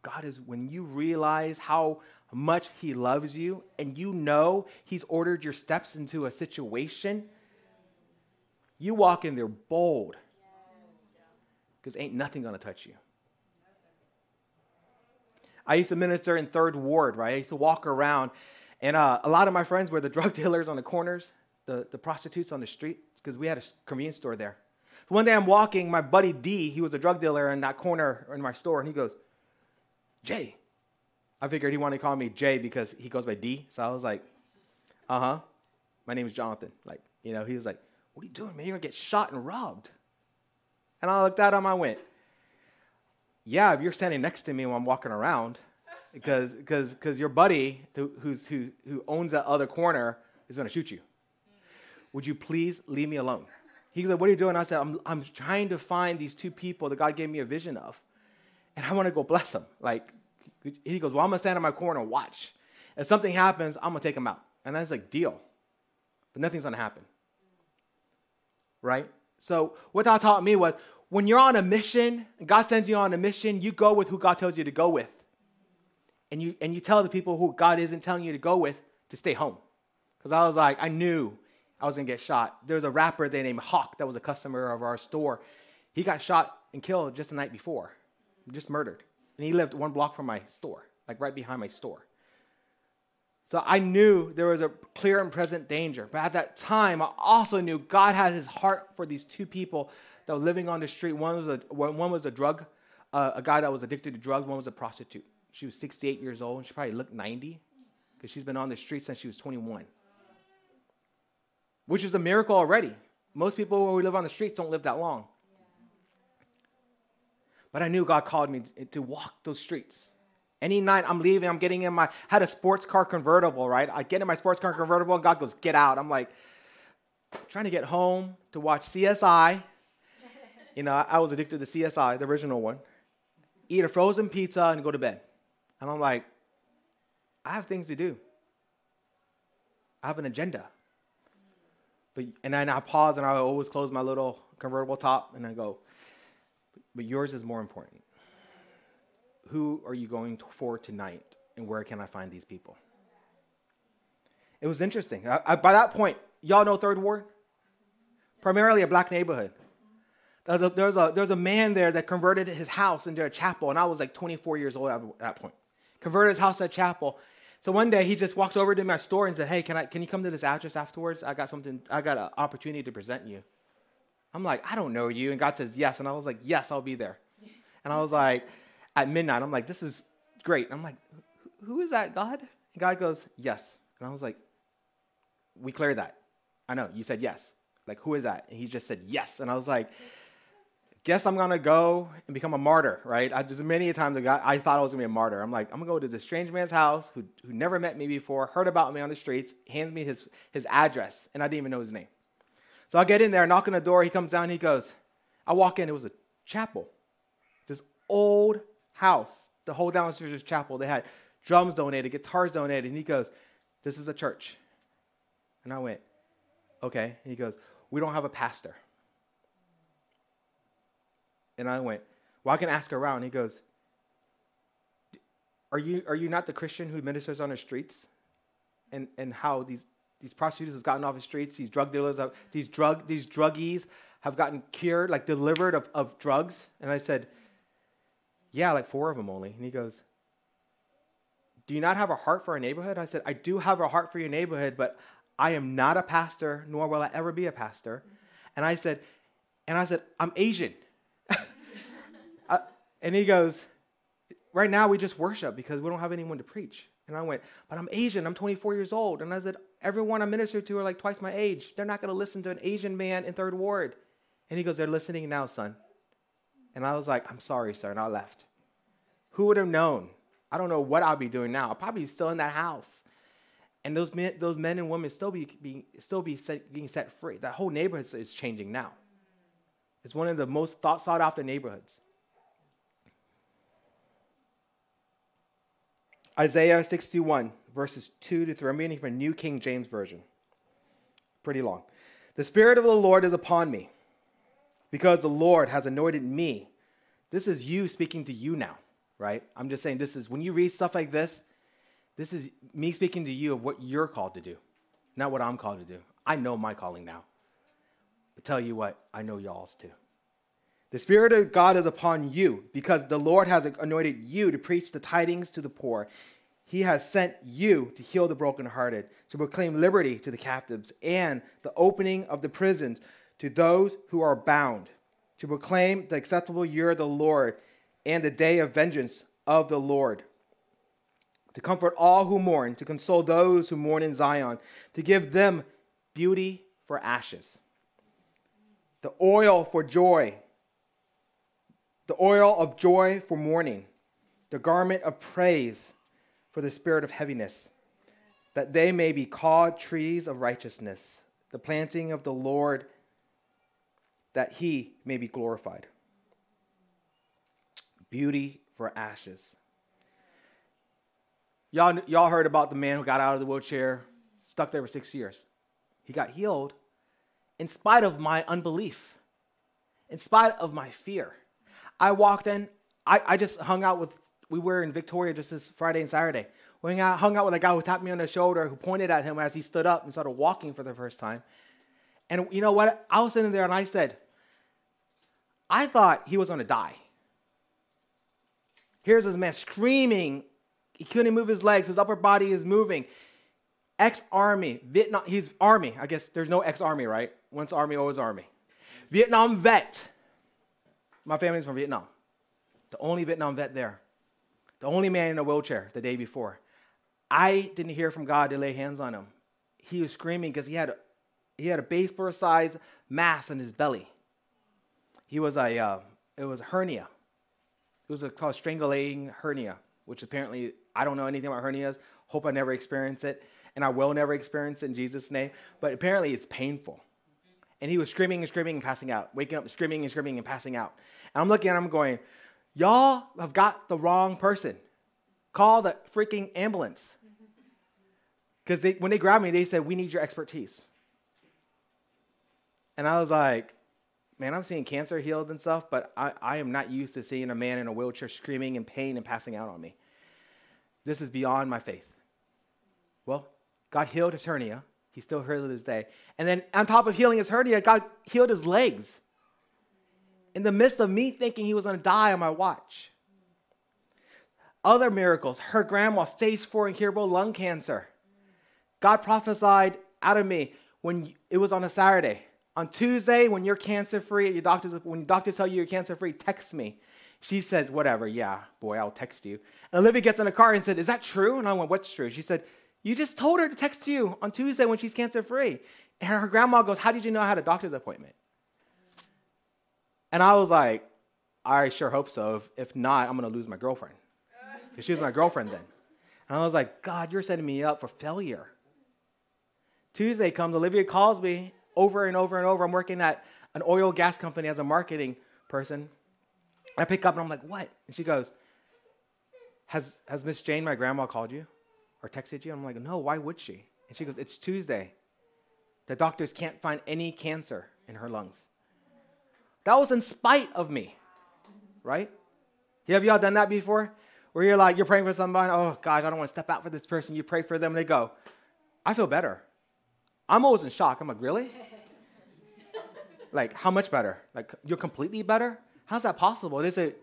God is, when you realize how much He loves you and you know He's ordered your steps into a situation, you walk in there bold because ain't nothing going to touch you. I used to minister in Third Ward, right? I used to walk around, and uh, a lot of my friends were the drug [LAUGHS] dealers on the corners, the, the prostitutes on the street because we had a convenience store there. So one day I'm walking, my buddy D, he was a drug dealer in that corner in my store, and he goes, Jay. I figured he wanted to call me Jay because he goes by D. So I was like, uh huh. My name is Jonathan. Like, you know, he was like, what are you doing, man? You're going to get shot and robbed. And I looked at him, I went, yeah, if you're standing next to me when I'm walking around, because because because your buddy who's, who, who owns that other corner is going to shoot you. Would you please leave me alone? He's like, What are you doing? I said, I'm, I'm trying to find these two people that God gave me a vision of. And I want to go bless them. Like, he goes, Well, I'm going to stand in my corner and watch. If something happens, I'm going to take him out. And I was like, Deal. But nothing's going to happen. Right? So, what that taught me was when you're on a mission, God sends you on a mission, you go with who God tells you to go with. And you, and you tell the people who God isn't telling you to go with to stay home. Because I was like, I knew I was to get shot. There was a rapper there named Hawk that was a customer of our store. He got shot and killed just the night before, just murdered. And he lived one block from my store, like right behind my store. So I knew there was a clear and present danger. But at that time, I also knew God had his heart for these two people that were living on the street. One was a, one was a drug, uh, a guy that was addicted to drugs. One was a prostitute. She was 68 years old. And she probably looked 90 because she's been on the street since she was 21, which is a miracle already. Most people who live on the streets don't live that long. But I knew God called me to walk those streets. Any night I'm leaving, I'm getting in my had a sports car convertible, right? I get in my sports car convertible, and God goes, "Get out." I'm like trying to get home to watch CSI. you know, I was addicted to CSI, the original one. Eat a frozen pizza and go to bed. And I'm like, I have things to do. I have an agenda. But and then I pause and I always close my little convertible top and I go, but yours is more important who are you going for tonight and where can I find these people? It was interesting. I, I, by that point, y'all know Third Ward? Primarily a black neighborhood. There's a, there's, a, there's a man there that converted his house into a chapel, and I was like 24 years old at that point. Converted his house to a chapel. So one day he just walks over to my store and said, "Hey, can I can you come to this address afterwards? I got something. I got an opportunity to present you." I'm like, "I don't know you," and God says, "Yes," and I was like, "Yes, I'll be there." And I was like, at midnight. I'm like, this is great. I'm like, who is that, God? And God goes, yes. And I was like, we cleared that. I know, you said yes. Like, who is that? And he just said yes. And I was like, guess I'm gonna go and become a martyr, right? I, there's many times I, I thought I was gonna be a martyr. I'm like, I'm gonna go to this strange man's house who, who never met me before, heard about me on the streets, hands me his, his address, and I didn't even know his name. So I get in there, knock on the door, he comes down, he goes, I walk in, it was a chapel. This old house, the whole downstairs was chapel. They had drums donated, guitars donated. And he goes, This is a church. And I went, Okay. And he goes, We don't have a pastor. And I went, Well, I can ask around. He goes, are you, are you not the Christian who ministers on the streets? And, and how these, these prostitutes have gotten off the streets, these drug dealers, have, these, drug, these druggies have gotten cured, like delivered of, of drugs? And I said, yeah, like four of them only. And he goes, Do you not have a heart for our neighborhood? I said, I do have a heart for your neighborhood, but I am not a pastor, nor will I ever be a pastor. And I said, and I said, I'm Asian. [LAUGHS] And he goes, Right now we just worship because we don't have anyone to preach. And I went, But I'm Asian. I'm 24 years old. And I said, Everyone I minister to are like twice my age. They're not going to listen to an Asian man in Third Ward. And he goes, They're listening now, son. And I was like, I'm sorry, sir. And I left. Who would have known? I don't know what I'll be doing now. I'll probably be still in that house. And those men, those men and women still be being still be set, being set free. That whole neighborhood is changing now. It's one of the most thought, sought after neighborhoods. Isaiah 61, verses 2 to 3. I'm reading from New King James Version. Pretty long. The Spirit of the Lord is upon me because the Lord has anointed me. This is you speaking to you now, right? I'm just saying this is when you read stuff like this, this is me speaking to you of what you're called to do, not what I'm called to do. I know my calling now. But tell you what, I know y'all's too. The Spirit of God is upon you because the Lord has anointed you to preach the tidings to the poor. He has sent you to heal the brokenhearted, to proclaim liberty to the captives, and the opening of the prisons to those who are bound, to proclaim the acceptable year of the Lord and the day of vengeance of the Lord, to comfort all who mourn, to console those who mourn in Zion, to give them beauty for ashes, the oil for joy, the oil of joy for mourning, the garment of praise for the spirit of heaviness, that they may be called trees of righteousness, the planting of the Lord that he may be glorified. Beauty for ashes. Y'all, y'all heard about the man who got out of the wheelchair, stuck there for six years. He got healed in spite of my unbelief, in spite of my fear. I walked in, I, I just hung out with, we were in Victoria just this Friday and Saturday. We hung out with a guy who tapped me on the shoulder, who pointed at him as he stood up and started walking for the first time. And you know what? I was sitting there and I said, I thought he was going to die. Here's this man screaming. He couldn't move his legs. His upper body is moving. Ex army, Vietnam, he's army. I guess there's no ex army, right? Once army, always army. Vietnam vet. My family's from Vietnam. The only Vietnam vet there. The only man in a wheelchair the day before. I didn't hear from God to lay hands on him. He was screaming because he had he had a baseball size mass in his belly. He was a, uh, it was a hernia. It was a, called strangulating hernia, which apparently I don't know anything about hernias. Hope I never experience it, and I will never experience it in Jesus' name. But apparently it's painful. And he was screaming and screaming and passing out, waking up, screaming and screaming and passing out. And I'm looking at him going, Y'all have got the wrong person. Call the freaking ambulance. Mm-hmm. Because when they grabbed me, they said, We need your expertise. And I was like, man, I'm seeing cancer healed and stuff, but I, I am not used to seeing a man in a wheelchair screaming in pain and passing out on me. This is beyond my faith. Well, God healed his hernia. He still healed to this day. And then on top of healing his hernia, God healed his legs. In the midst of me thinking he was going to die on my watch. Other miracles. Her grandma, stage four incurable lung cancer. God prophesied out of me when it was on a Saturday. On Tuesday, when you're cancer free, your doctors, when doctors tell you you're cancer free, text me. She said, whatever, yeah, boy, I'll text you. And Olivia gets in the car and said, is that true? And I went, what's true? She said, you just told her to text you on Tuesday when she's cancer free. And her grandma goes, how did you know I had a doctor's appointment? And I was like, I sure hope so. If, not, I'm going to lose my girlfriend. Because she was my girlfriend then. And I was like, God, you're setting me up for failure. Tuesday comes, Olivia calls me over and over and over. I'm working at an oil gas company as a marketing person. I pick up and I'm like, what? And she goes, has, has Miss Jane, my grandma, called you or texted you? I'm like, no, why would she? And she goes, it's Tuesday. The doctors can't find any cancer in her lungs. That was in spite of me, right? Have y'all done that before? Where you're like, you're praying for somebody, oh gosh, I don't want to step out for this person. You pray for them, they go, I feel better. I'm always in shock. I'm like, really? [LAUGHS] like, how much better? Like, you're completely better? How's that possible? They say,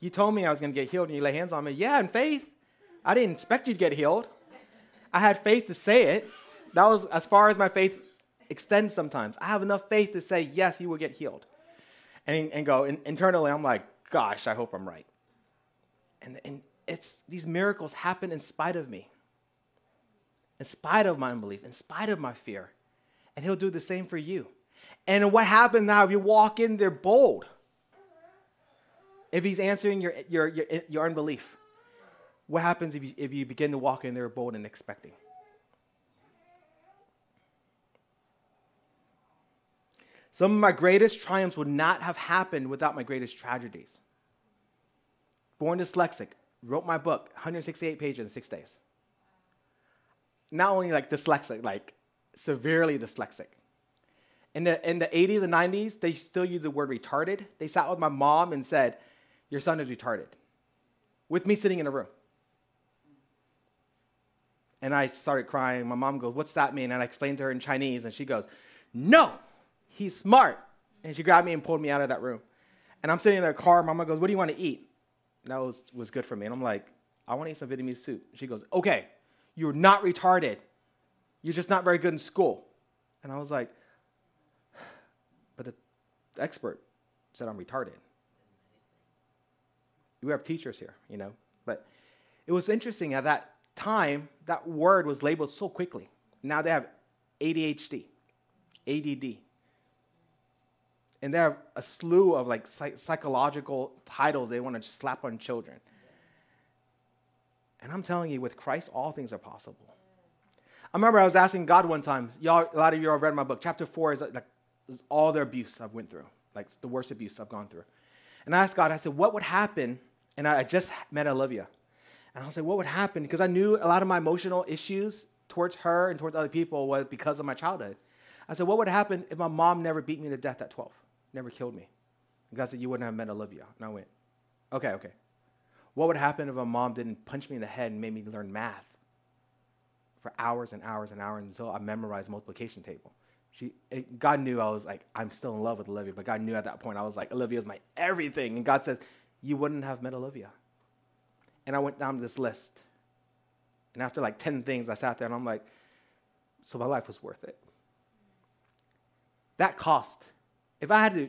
you told me I was going to get healed and you lay hands on me. Yeah, in faith. I didn't expect you to get healed. I had faith to say it. That was as far as my faith extends sometimes. I have enough faith to say, yes, you will get healed. And, and go, and internally, I'm like, gosh, I hope I'm right. And, and it's, these miracles happen in spite of me in spite of my unbelief, in spite of my fear. And He'll do the same for you. And what happens now if you walk in there bold? If He's answering your, your, your, your unbelief, what happens if you, if you begin to walk in there bold and expecting? Some of my greatest triumphs would not have happened without my greatest tragedies. Born dyslexic, wrote my book, 168 pages in six days not only like dyslexic, like severely dyslexic. In the, in the 80s and 90s, they still used the word retarded. They sat with my mom and said, Your son is retarded, with me sitting in a room. And I started crying. My mom goes, What's that mean? And I explained to her in Chinese, and she goes, No, he's smart. And she grabbed me and pulled me out of that room. And I'm sitting in the car. Mama goes, What do you want to eat? And that was, was good for me. And I'm like, I want to eat some Vietnamese soup. She goes, Okay. You're not retarded. You're just not very good in school. And I was like, [SIGHS] but the expert said I'm retarded. We have teachers here, you know. But it was interesting at that time, that word was labeled so quickly. Now they have ADHD, ADD. And they have a slew of like psych- psychological titles they want to slap on children. And I'm telling you, with Christ, all things are possible. I remember I was asking God one time, y'all, a lot of you have read my book. Chapter four is like is all the abuse I've went through, like the worst abuse I've gone through. And I asked God, I said, what would happen? And I just met Olivia. And I was like, what would happen? Because I knew a lot of my emotional issues towards her and towards other people was because of my childhood. I said, what would happen if my mom never beat me to death at 12, never killed me? And God said, you wouldn't have met Olivia. And I went, okay, okay. What would happen if my mom didn't punch me in the head and made me learn math for hours and hours and hours until I memorized multiplication table? She, it, God knew I was like, I'm still in love with Olivia, but God knew at that point I was like, Olivia's my everything. And God says, You wouldn't have met Olivia. And I went down this list. And after like 10 things, I sat there and I'm like, So my life was worth it. That cost, if I had to,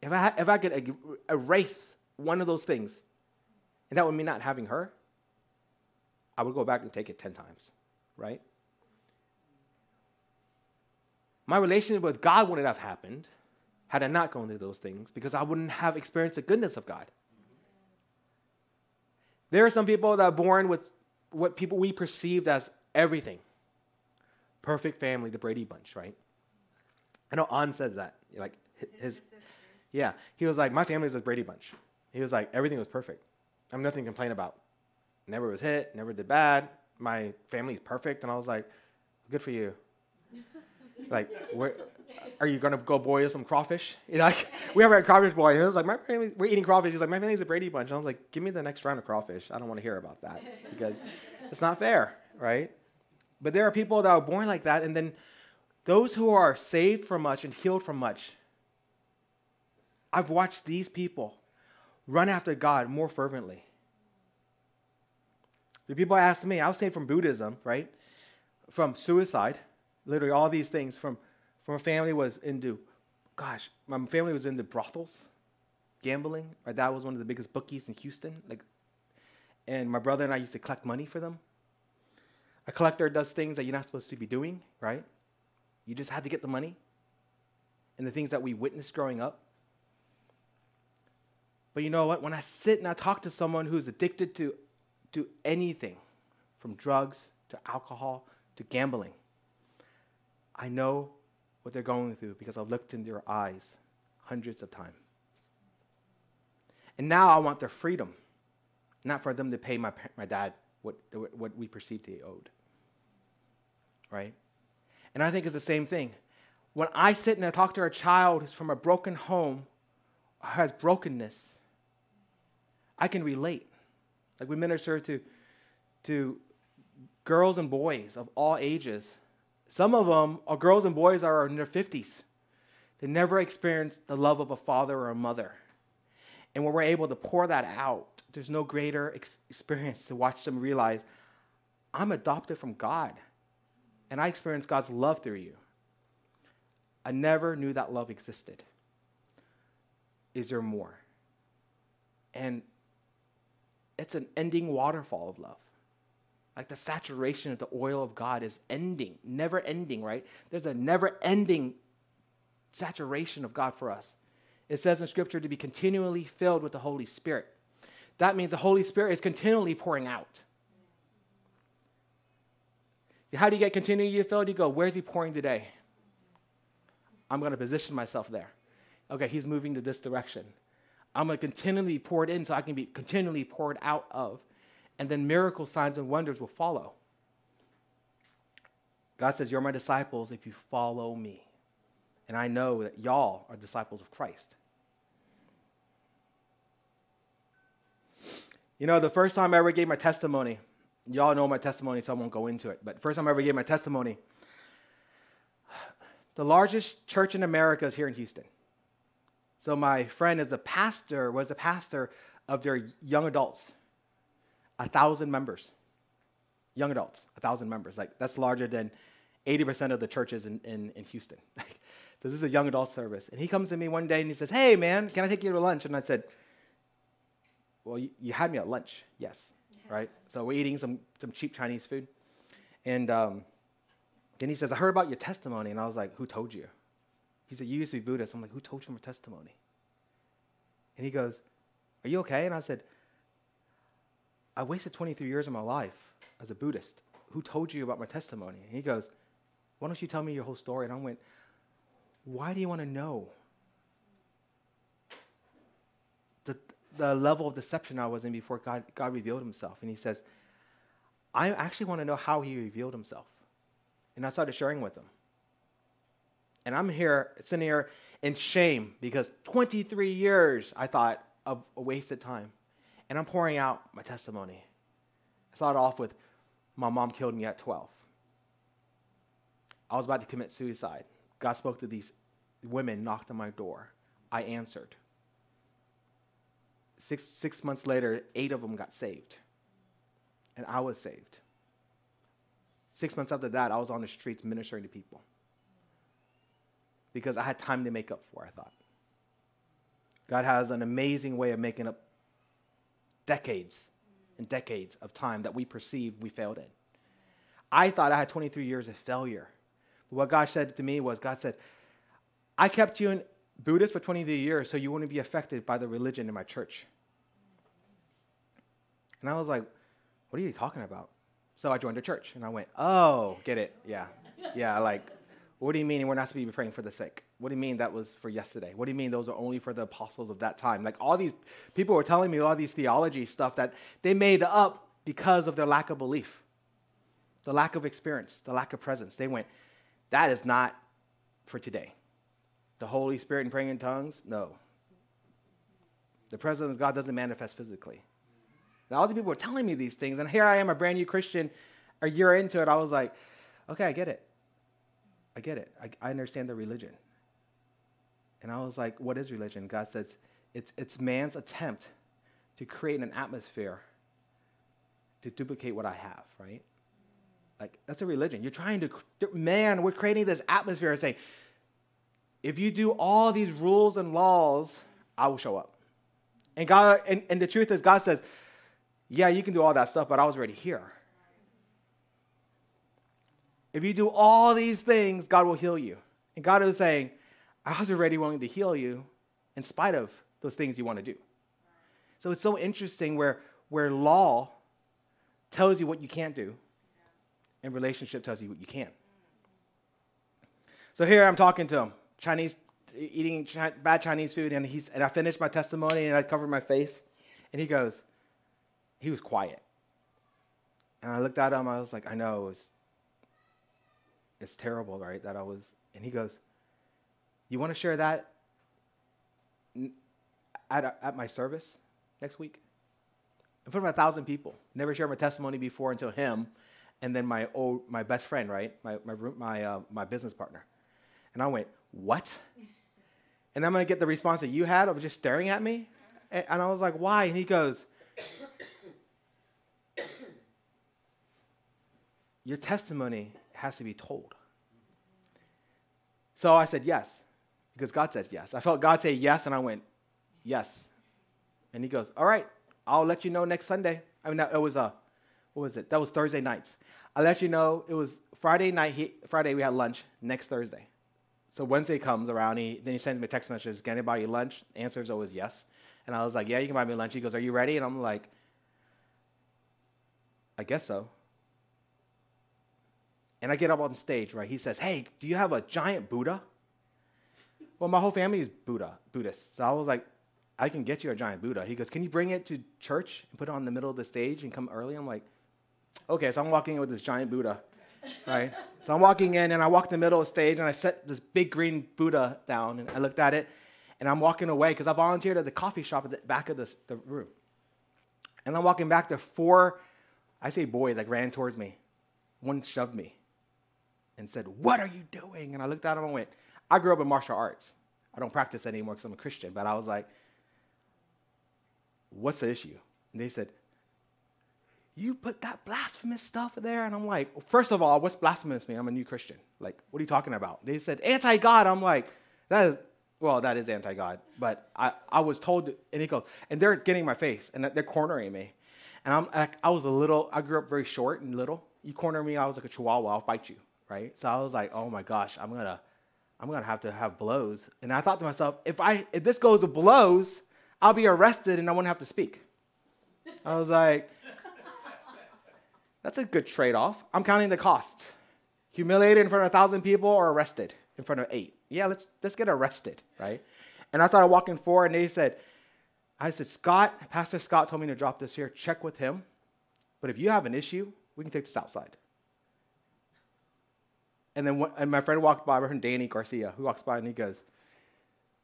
if I, if I could er-, erase one of those things, and that would mean not having her, I would go back and take it 10 times, right? My relationship with God wouldn't have happened had I not gone through those things because I wouldn't have experienced the goodness of God. There are some people that are born with what people we perceived as everything. Perfect family, the Brady Bunch, right? I know An said that. Like his, yeah, he was like, my family was a Brady Bunch. He was like, everything was perfect. I have nothing to complain about. Never was hit, never did bad. My family's perfect. And I was like, good for you [LAUGHS] like, where, are you gonna go boil some crawfish? You [LAUGHS] know, like, we have a crawfish boil. He was like, my family, we're eating crawfish. He's like, my family's a Brady Bunch. And I was like, give me the next round of crawfish. I don't want to hear about that [LAUGHS] because it's not fair, right? But there are people that are born like that, and then those who are saved from much and healed from much. I've watched these people run after God more fervently. The people asked me, I was saved from Buddhism, right? From suicide literally all these things from from a family was into gosh my family was into brothels gambling my dad was one of the biggest bookies in houston like and my brother and i used to collect money for them. A collector does things that you're not supposed to be doing right? You just had to get the money and the things that we witnessed growing up. But you know what? When i sit and i talk to someone who's addicted to to anything from drugs to alcohol to gambling I know what they're going through because I've looked into their eyes hundreds of times. And now I want their freedom, not for them to pay my, my dad what, what we perceived he owed. Right? And I think it's the same thing. When I sit and I talk to a child who's from a broken home, or has brokenness, I can relate. Like we minister to, to girls and boys of all ages some of them are uh, girls and boys are in their 50s. They never experienced the love of a father or a mother. And when we're able to pour that out, there's no greater ex- experience to watch them realize I'm adopted from God and I experienced God's love through you. I never knew that love existed. Is there more? And it's an ending waterfall of love. Like the saturation of the oil of God is ending, never ending, right? There's a never ending saturation of God for us. It says in Scripture to be continually filled with the Holy Spirit. That means the Holy Spirit is continually pouring out. How do you get continually filled? You go, where's He pouring today? I'm going to position myself there. Okay, He's moving to this direction. I'm going to continually pour it in so I can be continually poured out of and then miracle signs and wonders will follow. God says, You're my disciples if you follow me. And I know that y'all are disciples of Christ. You know, the first time I ever gave my testimony, y'all know my testimony, so I won't go into it, but first time I ever gave my testimony, the largest church in America is here in Houston. So my friend is a pastor, was a pastor of their young adults a thousand members, young adults, a thousand members. Like that's larger than 80% of the churches in, in, in Houston. [LAUGHS] this is a young adult service. And he comes to me one day and he says, Hey, man, can I take you to lunch? And I said, Well, you, you had me at lunch. Yes. Right? So we're eating some, some cheap Chinese food. And um, then he says, I heard about your testimony. And I was like, Who told you? He said, You used to be Buddhist. I'm like, Who told you my testimony? And he goes, Are you okay? And I said, I wasted 23 years of my life as a Buddhist. Who told you about my testimony? And he goes, Why don't you tell me your whole story? And I went, Why do you want to know? The, the level of deception I was in before God, God revealed himself. And he says, I actually want to know how he revealed himself. And I started sharing with him. And I'm here, sitting here in shame because 23 years I thought of a wasted time. And I'm pouring out my testimony. I started off with my mom killed me at 12. I was about to commit suicide. God spoke to these women, knocked on my door. I answered. Six, six months later, eight of them got saved. And I was saved. Six months after that, I was on the streets ministering to people because I had time to make up for, I thought. God has an amazing way of making up decades and decades of time that we perceive we failed in. I thought I had 23 years of failure. But what God said to me was, God said, I kept you in Buddhist for 23 years so you wouldn't be affected by the religion in my church. And I was like, what are you talking about? So I joined a church and I went, oh, get it. Yeah. Yeah, like, what do you mean we're not supposed to be praying for the sick? What do you mean that was for yesterday? What do you mean those are only for the apostles of that time? Like all these people were telling me all these theology stuff that they made up because of their lack of belief, the lack of experience, the lack of presence. They went, that is not for today. The Holy Spirit and praying in tongues? No. The presence of God doesn't manifest physically. Now, all these people were telling me these things, and here I am, a brand new Christian. A year into it, I was like, okay, I get it. I get it. I, I understand the religion. And I was like, what is religion? God says, it's, it's man's attempt to create an atmosphere to duplicate what I have, right? Like, that's a religion. You're trying to, man, we're creating this atmosphere and saying, if you do all these rules and laws, I will show up. And God, and, and the truth is, God says, yeah, you can do all that stuff, but I was already here. If you do all these things, God will heal you. And God is saying, I was already willing to heal you in spite of those things you want to do. So it's so interesting where, where law tells you what you can't do, and relationship tells you what you can. So here I'm talking to him, Chinese, eating bad Chinese food, and, he's, and I finished my testimony and I covered my face, and he goes, he was quiet. And I looked at him, I was like, I know, it was, it's terrible, right? That I was, and he goes, You want to share that at, at my service next week? In front of a thousand people. Never shared my testimony before until him, and then my old, my best friend, right? My, my, my, uh, my business partner. And I went, What? And I'm going to get the response that you had of just staring at me. And, and I was like, Why? And he goes, Your testimony has to be told. So I said yes, because God said yes. I felt God say yes, and I went, yes. And he goes, all right, I'll let you know next Sunday. I mean, that, it was, uh, what was it? That was Thursday night. I'll let you know it was Friday night, he, Friday we had lunch, next Thursday. So Wednesday comes around, he, then he sends me a text message, can I buy you lunch? Answer is always yes. And I was like, yeah, you can buy me lunch. He goes, are you ready? And I'm like, I guess so. And I get up on stage, right? He says, Hey, do you have a giant Buddha? Well, my whole family is Buddha, Buddhist. So I was like, I can get you a giant Buddha. He goes, Can you bring it to church and put it on the middle of the stage and come early? I'm like, Okay, so I'm walking in with this giant Buddha, right? so I'm walking in and I walk in the middle of the stage and I set this big green Buddha down and I looked at it and I'm walking away because I volunteered at the coffee shop at the back of the, the room. And I'm walking back, there four, I say boys, like ran towards me. One shoved me and said, What are you doing? And I looked at him and went, I grew up in martial arts. I don't practice anymore because I'm a Christian. But I was like, What's the issue? And they said, You put that blasphemous stuff there? And I'm like, First of all, what's blasphemous mean? I'm a new Christian. Like, what are you talking about? They said, Anti God. I'm like, That is, well, that is anti God. But I, I was told, and he goes, And they're getting my face and they're cornering me. And I'm like, I was a little, I grew up very short and little. You corner me, I was like a chihuahua, I'll bite you right? So I was like, oh my gosh, I'm gonna, I'm gonna have to have blows. And I thought to myself, if I, if this goes to blows, I'll be arrested and I won't have to speak. I was like, that's a good trade-off. I'm counting the cost. Humiliated in front of a thousand people or arrested in front of eight. yeah, let's let's get arrested, right? And I started walking forward, and they said, I said, Scott, Pastor Scott told me to drop this here. Check with him. But if you have an issue, we can take this outside. And then and my friend walked by, my friend Danny Garcia, who walks by and he goes,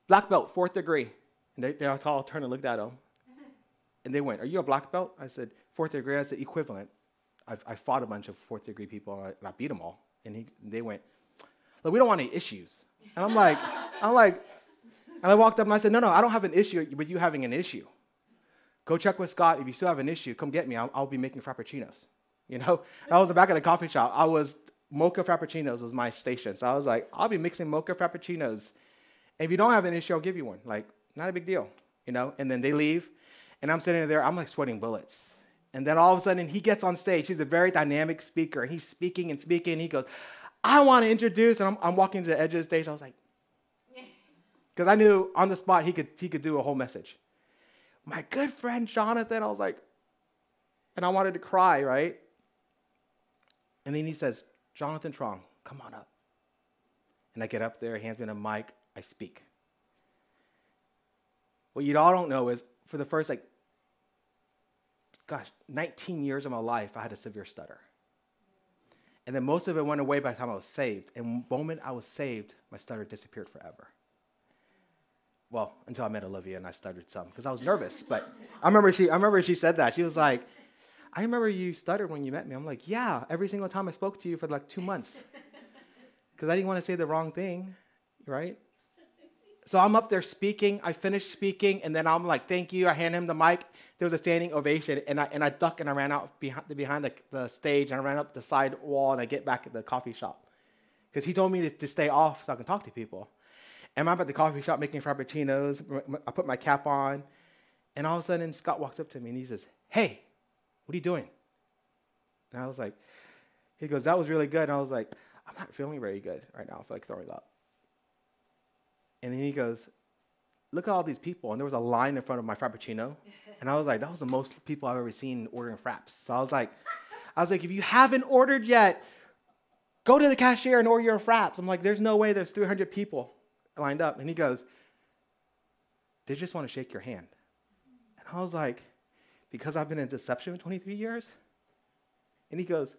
Black belt, fourth degree. And they, they all turned and looked at him. [LAUGHS] And they went, Are you a black belt? I said, Fourth degree. I said, Equivalent. I've, I fought a bunch of fourth degree people and I, and I beat them all. And, he, they went, Look, we don't want any issues. And I'm like, [LAUGHS] I'm like, and I walked up and I said, No, no, I don't have an issue with you having an issue. Go check with Scott. If you still have an issue, come get me. I'll, I'll be making frappuccinos. You know, I was back at the coffee shop. I was mocha frappuccinos was my station. So I was like, I'll be mixing mocha frappuccinos. And if you don't have an issue, I'll give you one. Like, not a big deal, you know? And then they leave, and I'm sitting there, I'm like sweating bullets. And then all of a sudden, he gets on stage. He's a very dynamic speaker, and he's speaking and speaking. And he goes, I want to introduce, and I'm, I'm walking to the edge of the stage. I was like, [LAUGHS] because I knew on the spot he could, he could do a whole message. My good friend Jonathan, I was like, and I wanted to cry, right? And then he says, Jonathan Trong, come on up. And I get up there, hands me a mic, I speak. What you all don't know is for the first, like, gosh, 19 years of my life, I had a severe stutter. And then most of it went away by the time I was saved. And the moment I was saved, my stutter disappeared forever. Well, until I met Olivia and I stuttered some because I was nervous. But I remember she, I remember she said that. She was like, I remember you stuttered when you met me. I'm like, yeah, every single time I spoke to you for like two months. [LAUGHS] Because I didn't want to say the wrong thing, right? So I'm up there speaking. I finish speaking, and then I'm like, "Thank you." I hand him the mic. There was a standing ovation, and I and I duck and I ran out behind the, behind the, the stage, and I ran up the side wall, and I get back at the coffee shop because he told me to, to stay off so I can talk to people. And I'm at the coffee shop making frappuccinos. I put my cap on, and all of a sudden Scott walks up to me and he says, "Hey, what are you doing?" And I was like, "He goes, that was really good." And I was like, "I'm not feeling very good right now. I feel like throwing up." And then he goes, Look at all these people. And there was a line in front of my Frappuccino. [LAUGHS] And I was like, That was the most people I've ever seen ordering Fraps. So I was like, I was like, if you haven't ordered yet, go to the cashier and order your Fraps. I'm like, there's no way there's 300 people lined up. And he goes, they just want to shake your hand. And I was like, because I've been in deception for 23 years? And he goes,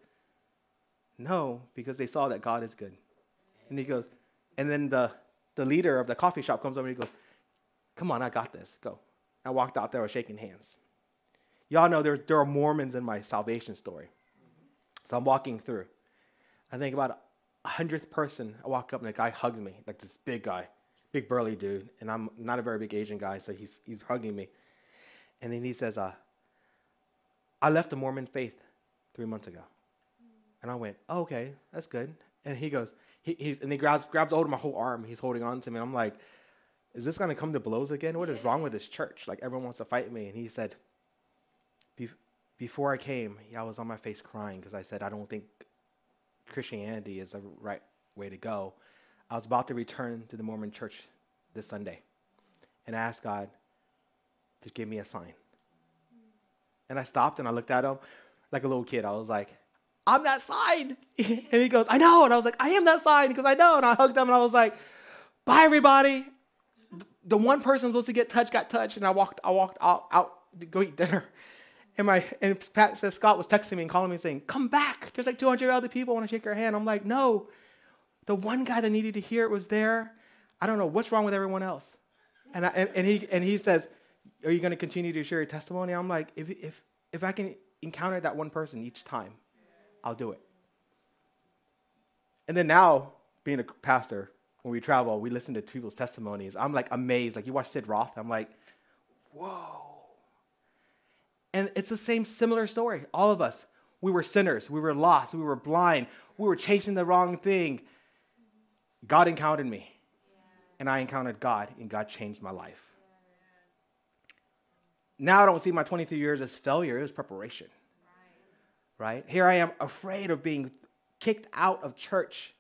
no, because they saw that God is good. And he goes, and then the the leader of the coffee shop comes over and he goes, Come on, I got this. Go. I walked out there shaking hands. Y'all know there, there are Mormons in my salvation story. So I'm walking through. I think about a hundredth person, I walk up and a guy hugs me, like this big guy, big burly dude. And I'm not a very big Asian guy, so he's, he's hugging me. And then he says, uh, I left the Mormon faith three months ago. And I went, oh, okay, that's good. And he goes, he, he's, and he grabs, grabs hold of my whole arm. He's holding on to me. I'm like, is this going to come to blows again? What is wrong with this church? Like, everyone wants to fight me. And he said, before I came, I was on my face crying because I said, I don't think Christianity is the right way to go. I was about to return to the Mormon church this Sunday and I asked God to give me a sign. And I stopped and I looked at him like a little kid. I was like, I'm that sign. [LAUGHS] and he goes, I know. And I was like, I am that sign. He goes, I know. And I hugged him and I was like, bye, everybody. The one person was supposed to get touched got touched. And I walked, I walked out, out to go eat dinner. And my and Pat says Scott was texting me and calling me saying, Come back. There's like 200 other people want to shake your hand. I'm like, No. The one guy that needed to hear it was there. I don't know what's wrong with everyone else. And, I, and, and he and he says, Are you going to continue to share your testimony? I'm like, if if if I can encounter that one person each time, I'll do it. And then now, being a pastor, when we travel, we listen to people's testimonies. I'm like amazed. Like you watch Sid Roth, I'm like, whoa. And it's the same similar story. All of us, we were sinners, we were lost, we were blind, we were chasing the wrong thing. God encountered me, and I encountered God, and God changed my life. Now I don't see my 23 years as failure, it was preparation right? Here I am afraid of being kicked out of church.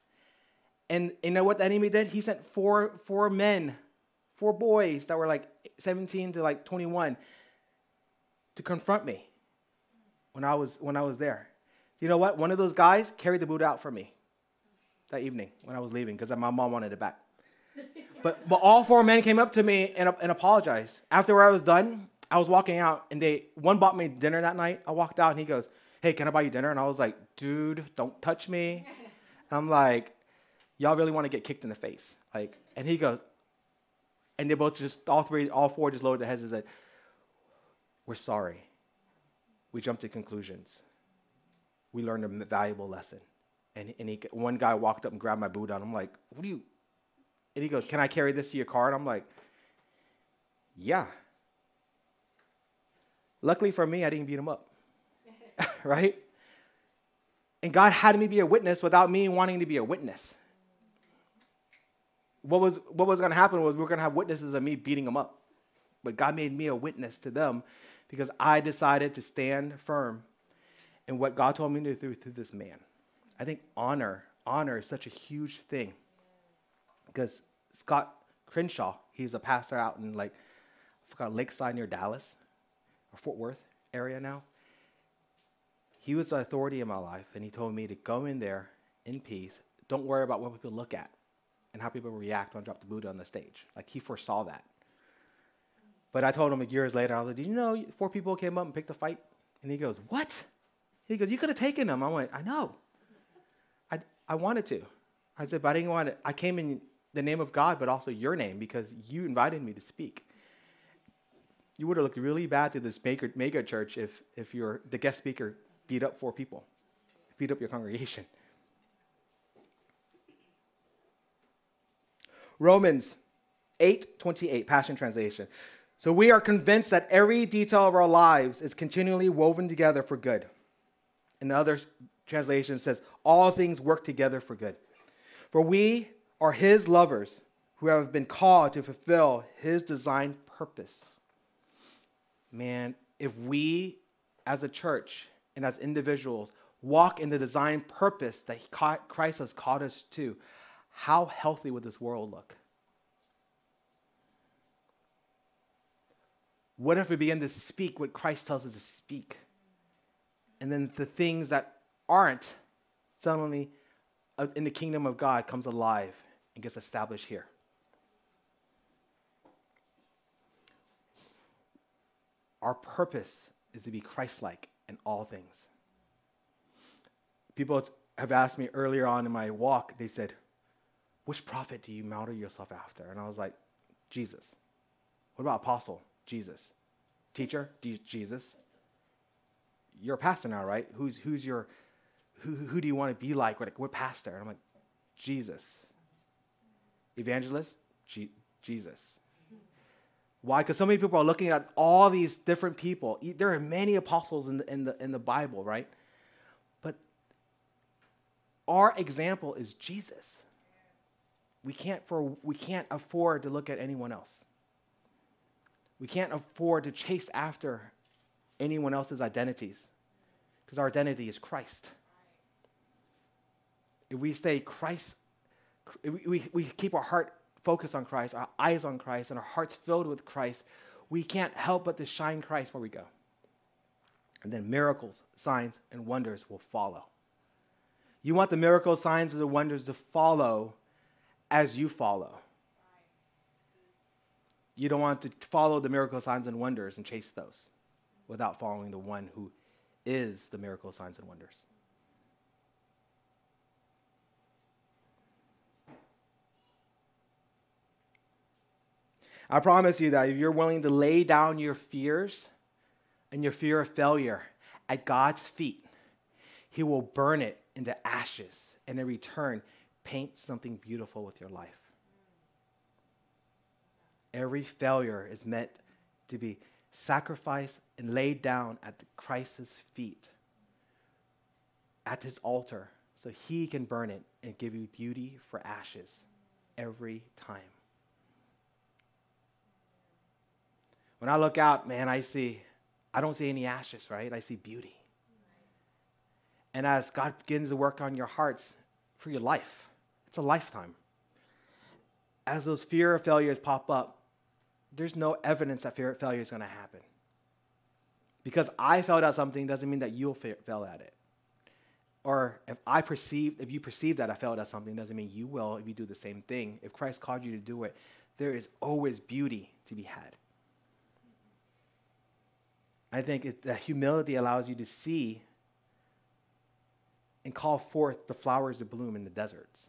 And you know what the enemy did? He sent four, four men, four boys that were like 17 to like 21 to confront me when I was, when I was there. You know what? One of those guys carried the boot out for me that evening when I was leaving because my mom wanted it back. But, but all four men came up to me and, and apologized. After I was done, I was walking out and they one bought me dinner that night. I walked out and he goes, Hey, can I buy you dinner? And I was like, dude, don't touch me. [LAUGHS] I'm like, y'all really want to get kicked in the face. Like, and he goes, and they both just all three, all four just lowered their heads and said, We're sorry. We jumped to conclusions. We learned a valuable lesson. And, and he, one guy walked up and grabbed my boot on. I'm like, what do you, and he goes, Can I carry this to your car? And I'm like, Yeah. Luckily for me, I didn't beat him up. [LAUGHS] right? And God had me be a witness without me wanting to be a witness. What was, what was going to happen was we are going to have witnesses of me beating them up. But God made me a witness to them because I decided to stand firm in what God told me to do through this man. I think honor, honor is such a huge thing because Scott Crenshaw, he's a pastor out in like, I forgot, Lakeside near Dallas or Fort Worth area now. He was the authority in my life, and he told me to go in there in peace. Don't worry about what people look at and how people react when I drop the Buddha on the stage. Like he foresaw that. But I told him a years later, I was like, Did you know four people came up and picked a fight? And he goes, What? He goes, You could have taken them. I went, I know. I, I wanted to. I said, But I didn't want to. I came in the name of God, but also your name because you invited me to speak. You would have looked really bad to this mega, church if, if your, the guest speaker beat up four people, beat up your congregation. [LAUGHS] Romans 8 28, Passion Translation. So we are convinced that every detail of our lives is continually woven together for good. And the other translation, says, all things work together for good. For we are his lovers who have been called to fulfill his design purpose. Man, if we as a church and as individuals walk in the design purpose that Christ has called us to, how healthy would this world look? What if we begin to speak what Christ tells us to speak? And then the things that aren't suddenly uh, in the kingdom of God comes alive and gets established here. Our purpose is to be Christ like in all things. People have asked me earlier on in my walk, they said, Which prophet do you model yourself after? And I was like, Jesus. What about apostle? Jesus. Teacher? D- Jesus. You're a pastor now, right? Who's, who's your, who, who do you want to be like? What, what pastor? And I'm like, Jesus. Evangelist? Jesus. Why? Because so many people are looking at all these different people. There are many apostles in the, in the, in the Bible, right? But our example is Jesus. We can't, for, we can't afford to look at anyone else. We can't afford to chase after anyone else's identities because our identity is Christ. If we stay Christ we, we keep our heart focused on Christ, our eyes on Christ, and our hearts filled with Christ, we can't help but to shine Christ where we go. And then miracles, signs, and wonders will follow. You want the miracles, signs, and the wonders to follow as you follow. You don't want to follow the miracle signs and wonders and chase those without following the one who is the miracle signs and wonders. I promise you that if you're willing to lay down your fears and your fear of failure at God's feet, He will burn it into ashes and in return paint something beautiful with your life. Every failure is meant to be sacrificed and laid down at Christ's feet, at his altar, so he can burn it and give you beauty for ashes every time. When I look out, man, I see, I don't see any ashes, right? I see beauty. And as God begins to work on your hearts for your life, it's a lifetime. As those fear of failures pop up, there's no evidence that fear of failure is going to happen. Because I failed at something doesn't mean that you'll fail at it. or if I perceive, if you perceive that I failed at something, doesn't mean you will if you do the same thing. If Christ called you to do it, there is always beauty to be had. I think it, that humility allows you to see and call forth the flowers to bloom in the deserts.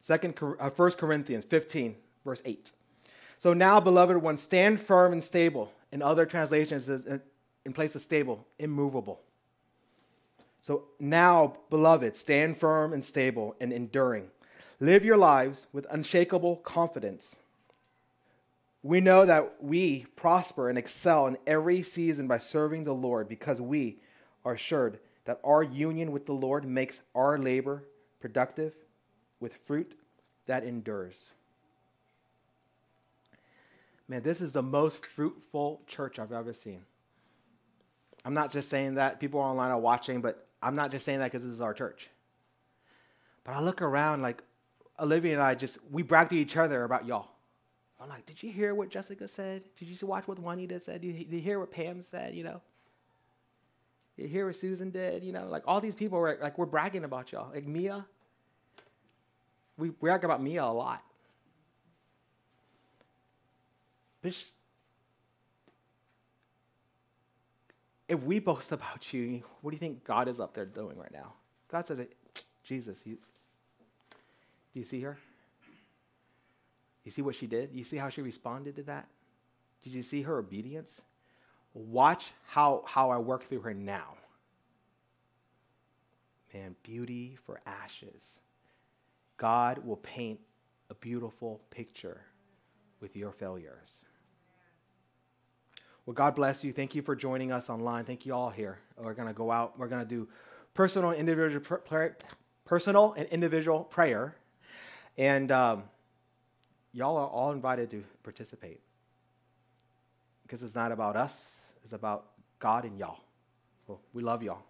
Second, uh, 1 Corinthians 15, verse 8. So now, beloved ones, stand firm and stable. In other translations, uh, in place of stable, immovable. So now, beloved, stand firm and stable and enduring. Live your lives with unshakable confidence. We know that we prosper and excel in every season by serving the Lord because we are assured that our union with the Lord makes our labor productive with fruit that endures. Man, this is the most fruitful church I've ever seen. I'm not just saying that. People online are watching, but I'm not just saying that because this is our church. But I look around, like Olivia and I just, we brag to each other about y'all. I'm like, did you hear what Jessica said? Did you watch what Juanita said? Did you, hear what Pam said? You know, did you hear what Susan did? You know, like all these people were like, we're bragging about y'all. Like Mia, we brag about Mia a lot. Bitch, if we boast about you, what do you think God is up there doing right now? God says, Jesus, you, do you see her? You see what she did? You see how she responded to that? Did you see her obedience? Watch how, how I work through her now. Man, beauty for ashes. God will paint a beautiful picture with your failures. Well, God bless you. Thank you for joining us online. Thank you all here. We're going to go out. We're going to do personal and individual personal and individual prayer, and um, y'all are all invited to participate because it's not about us. It's about God and y'all. Well, we love y'all.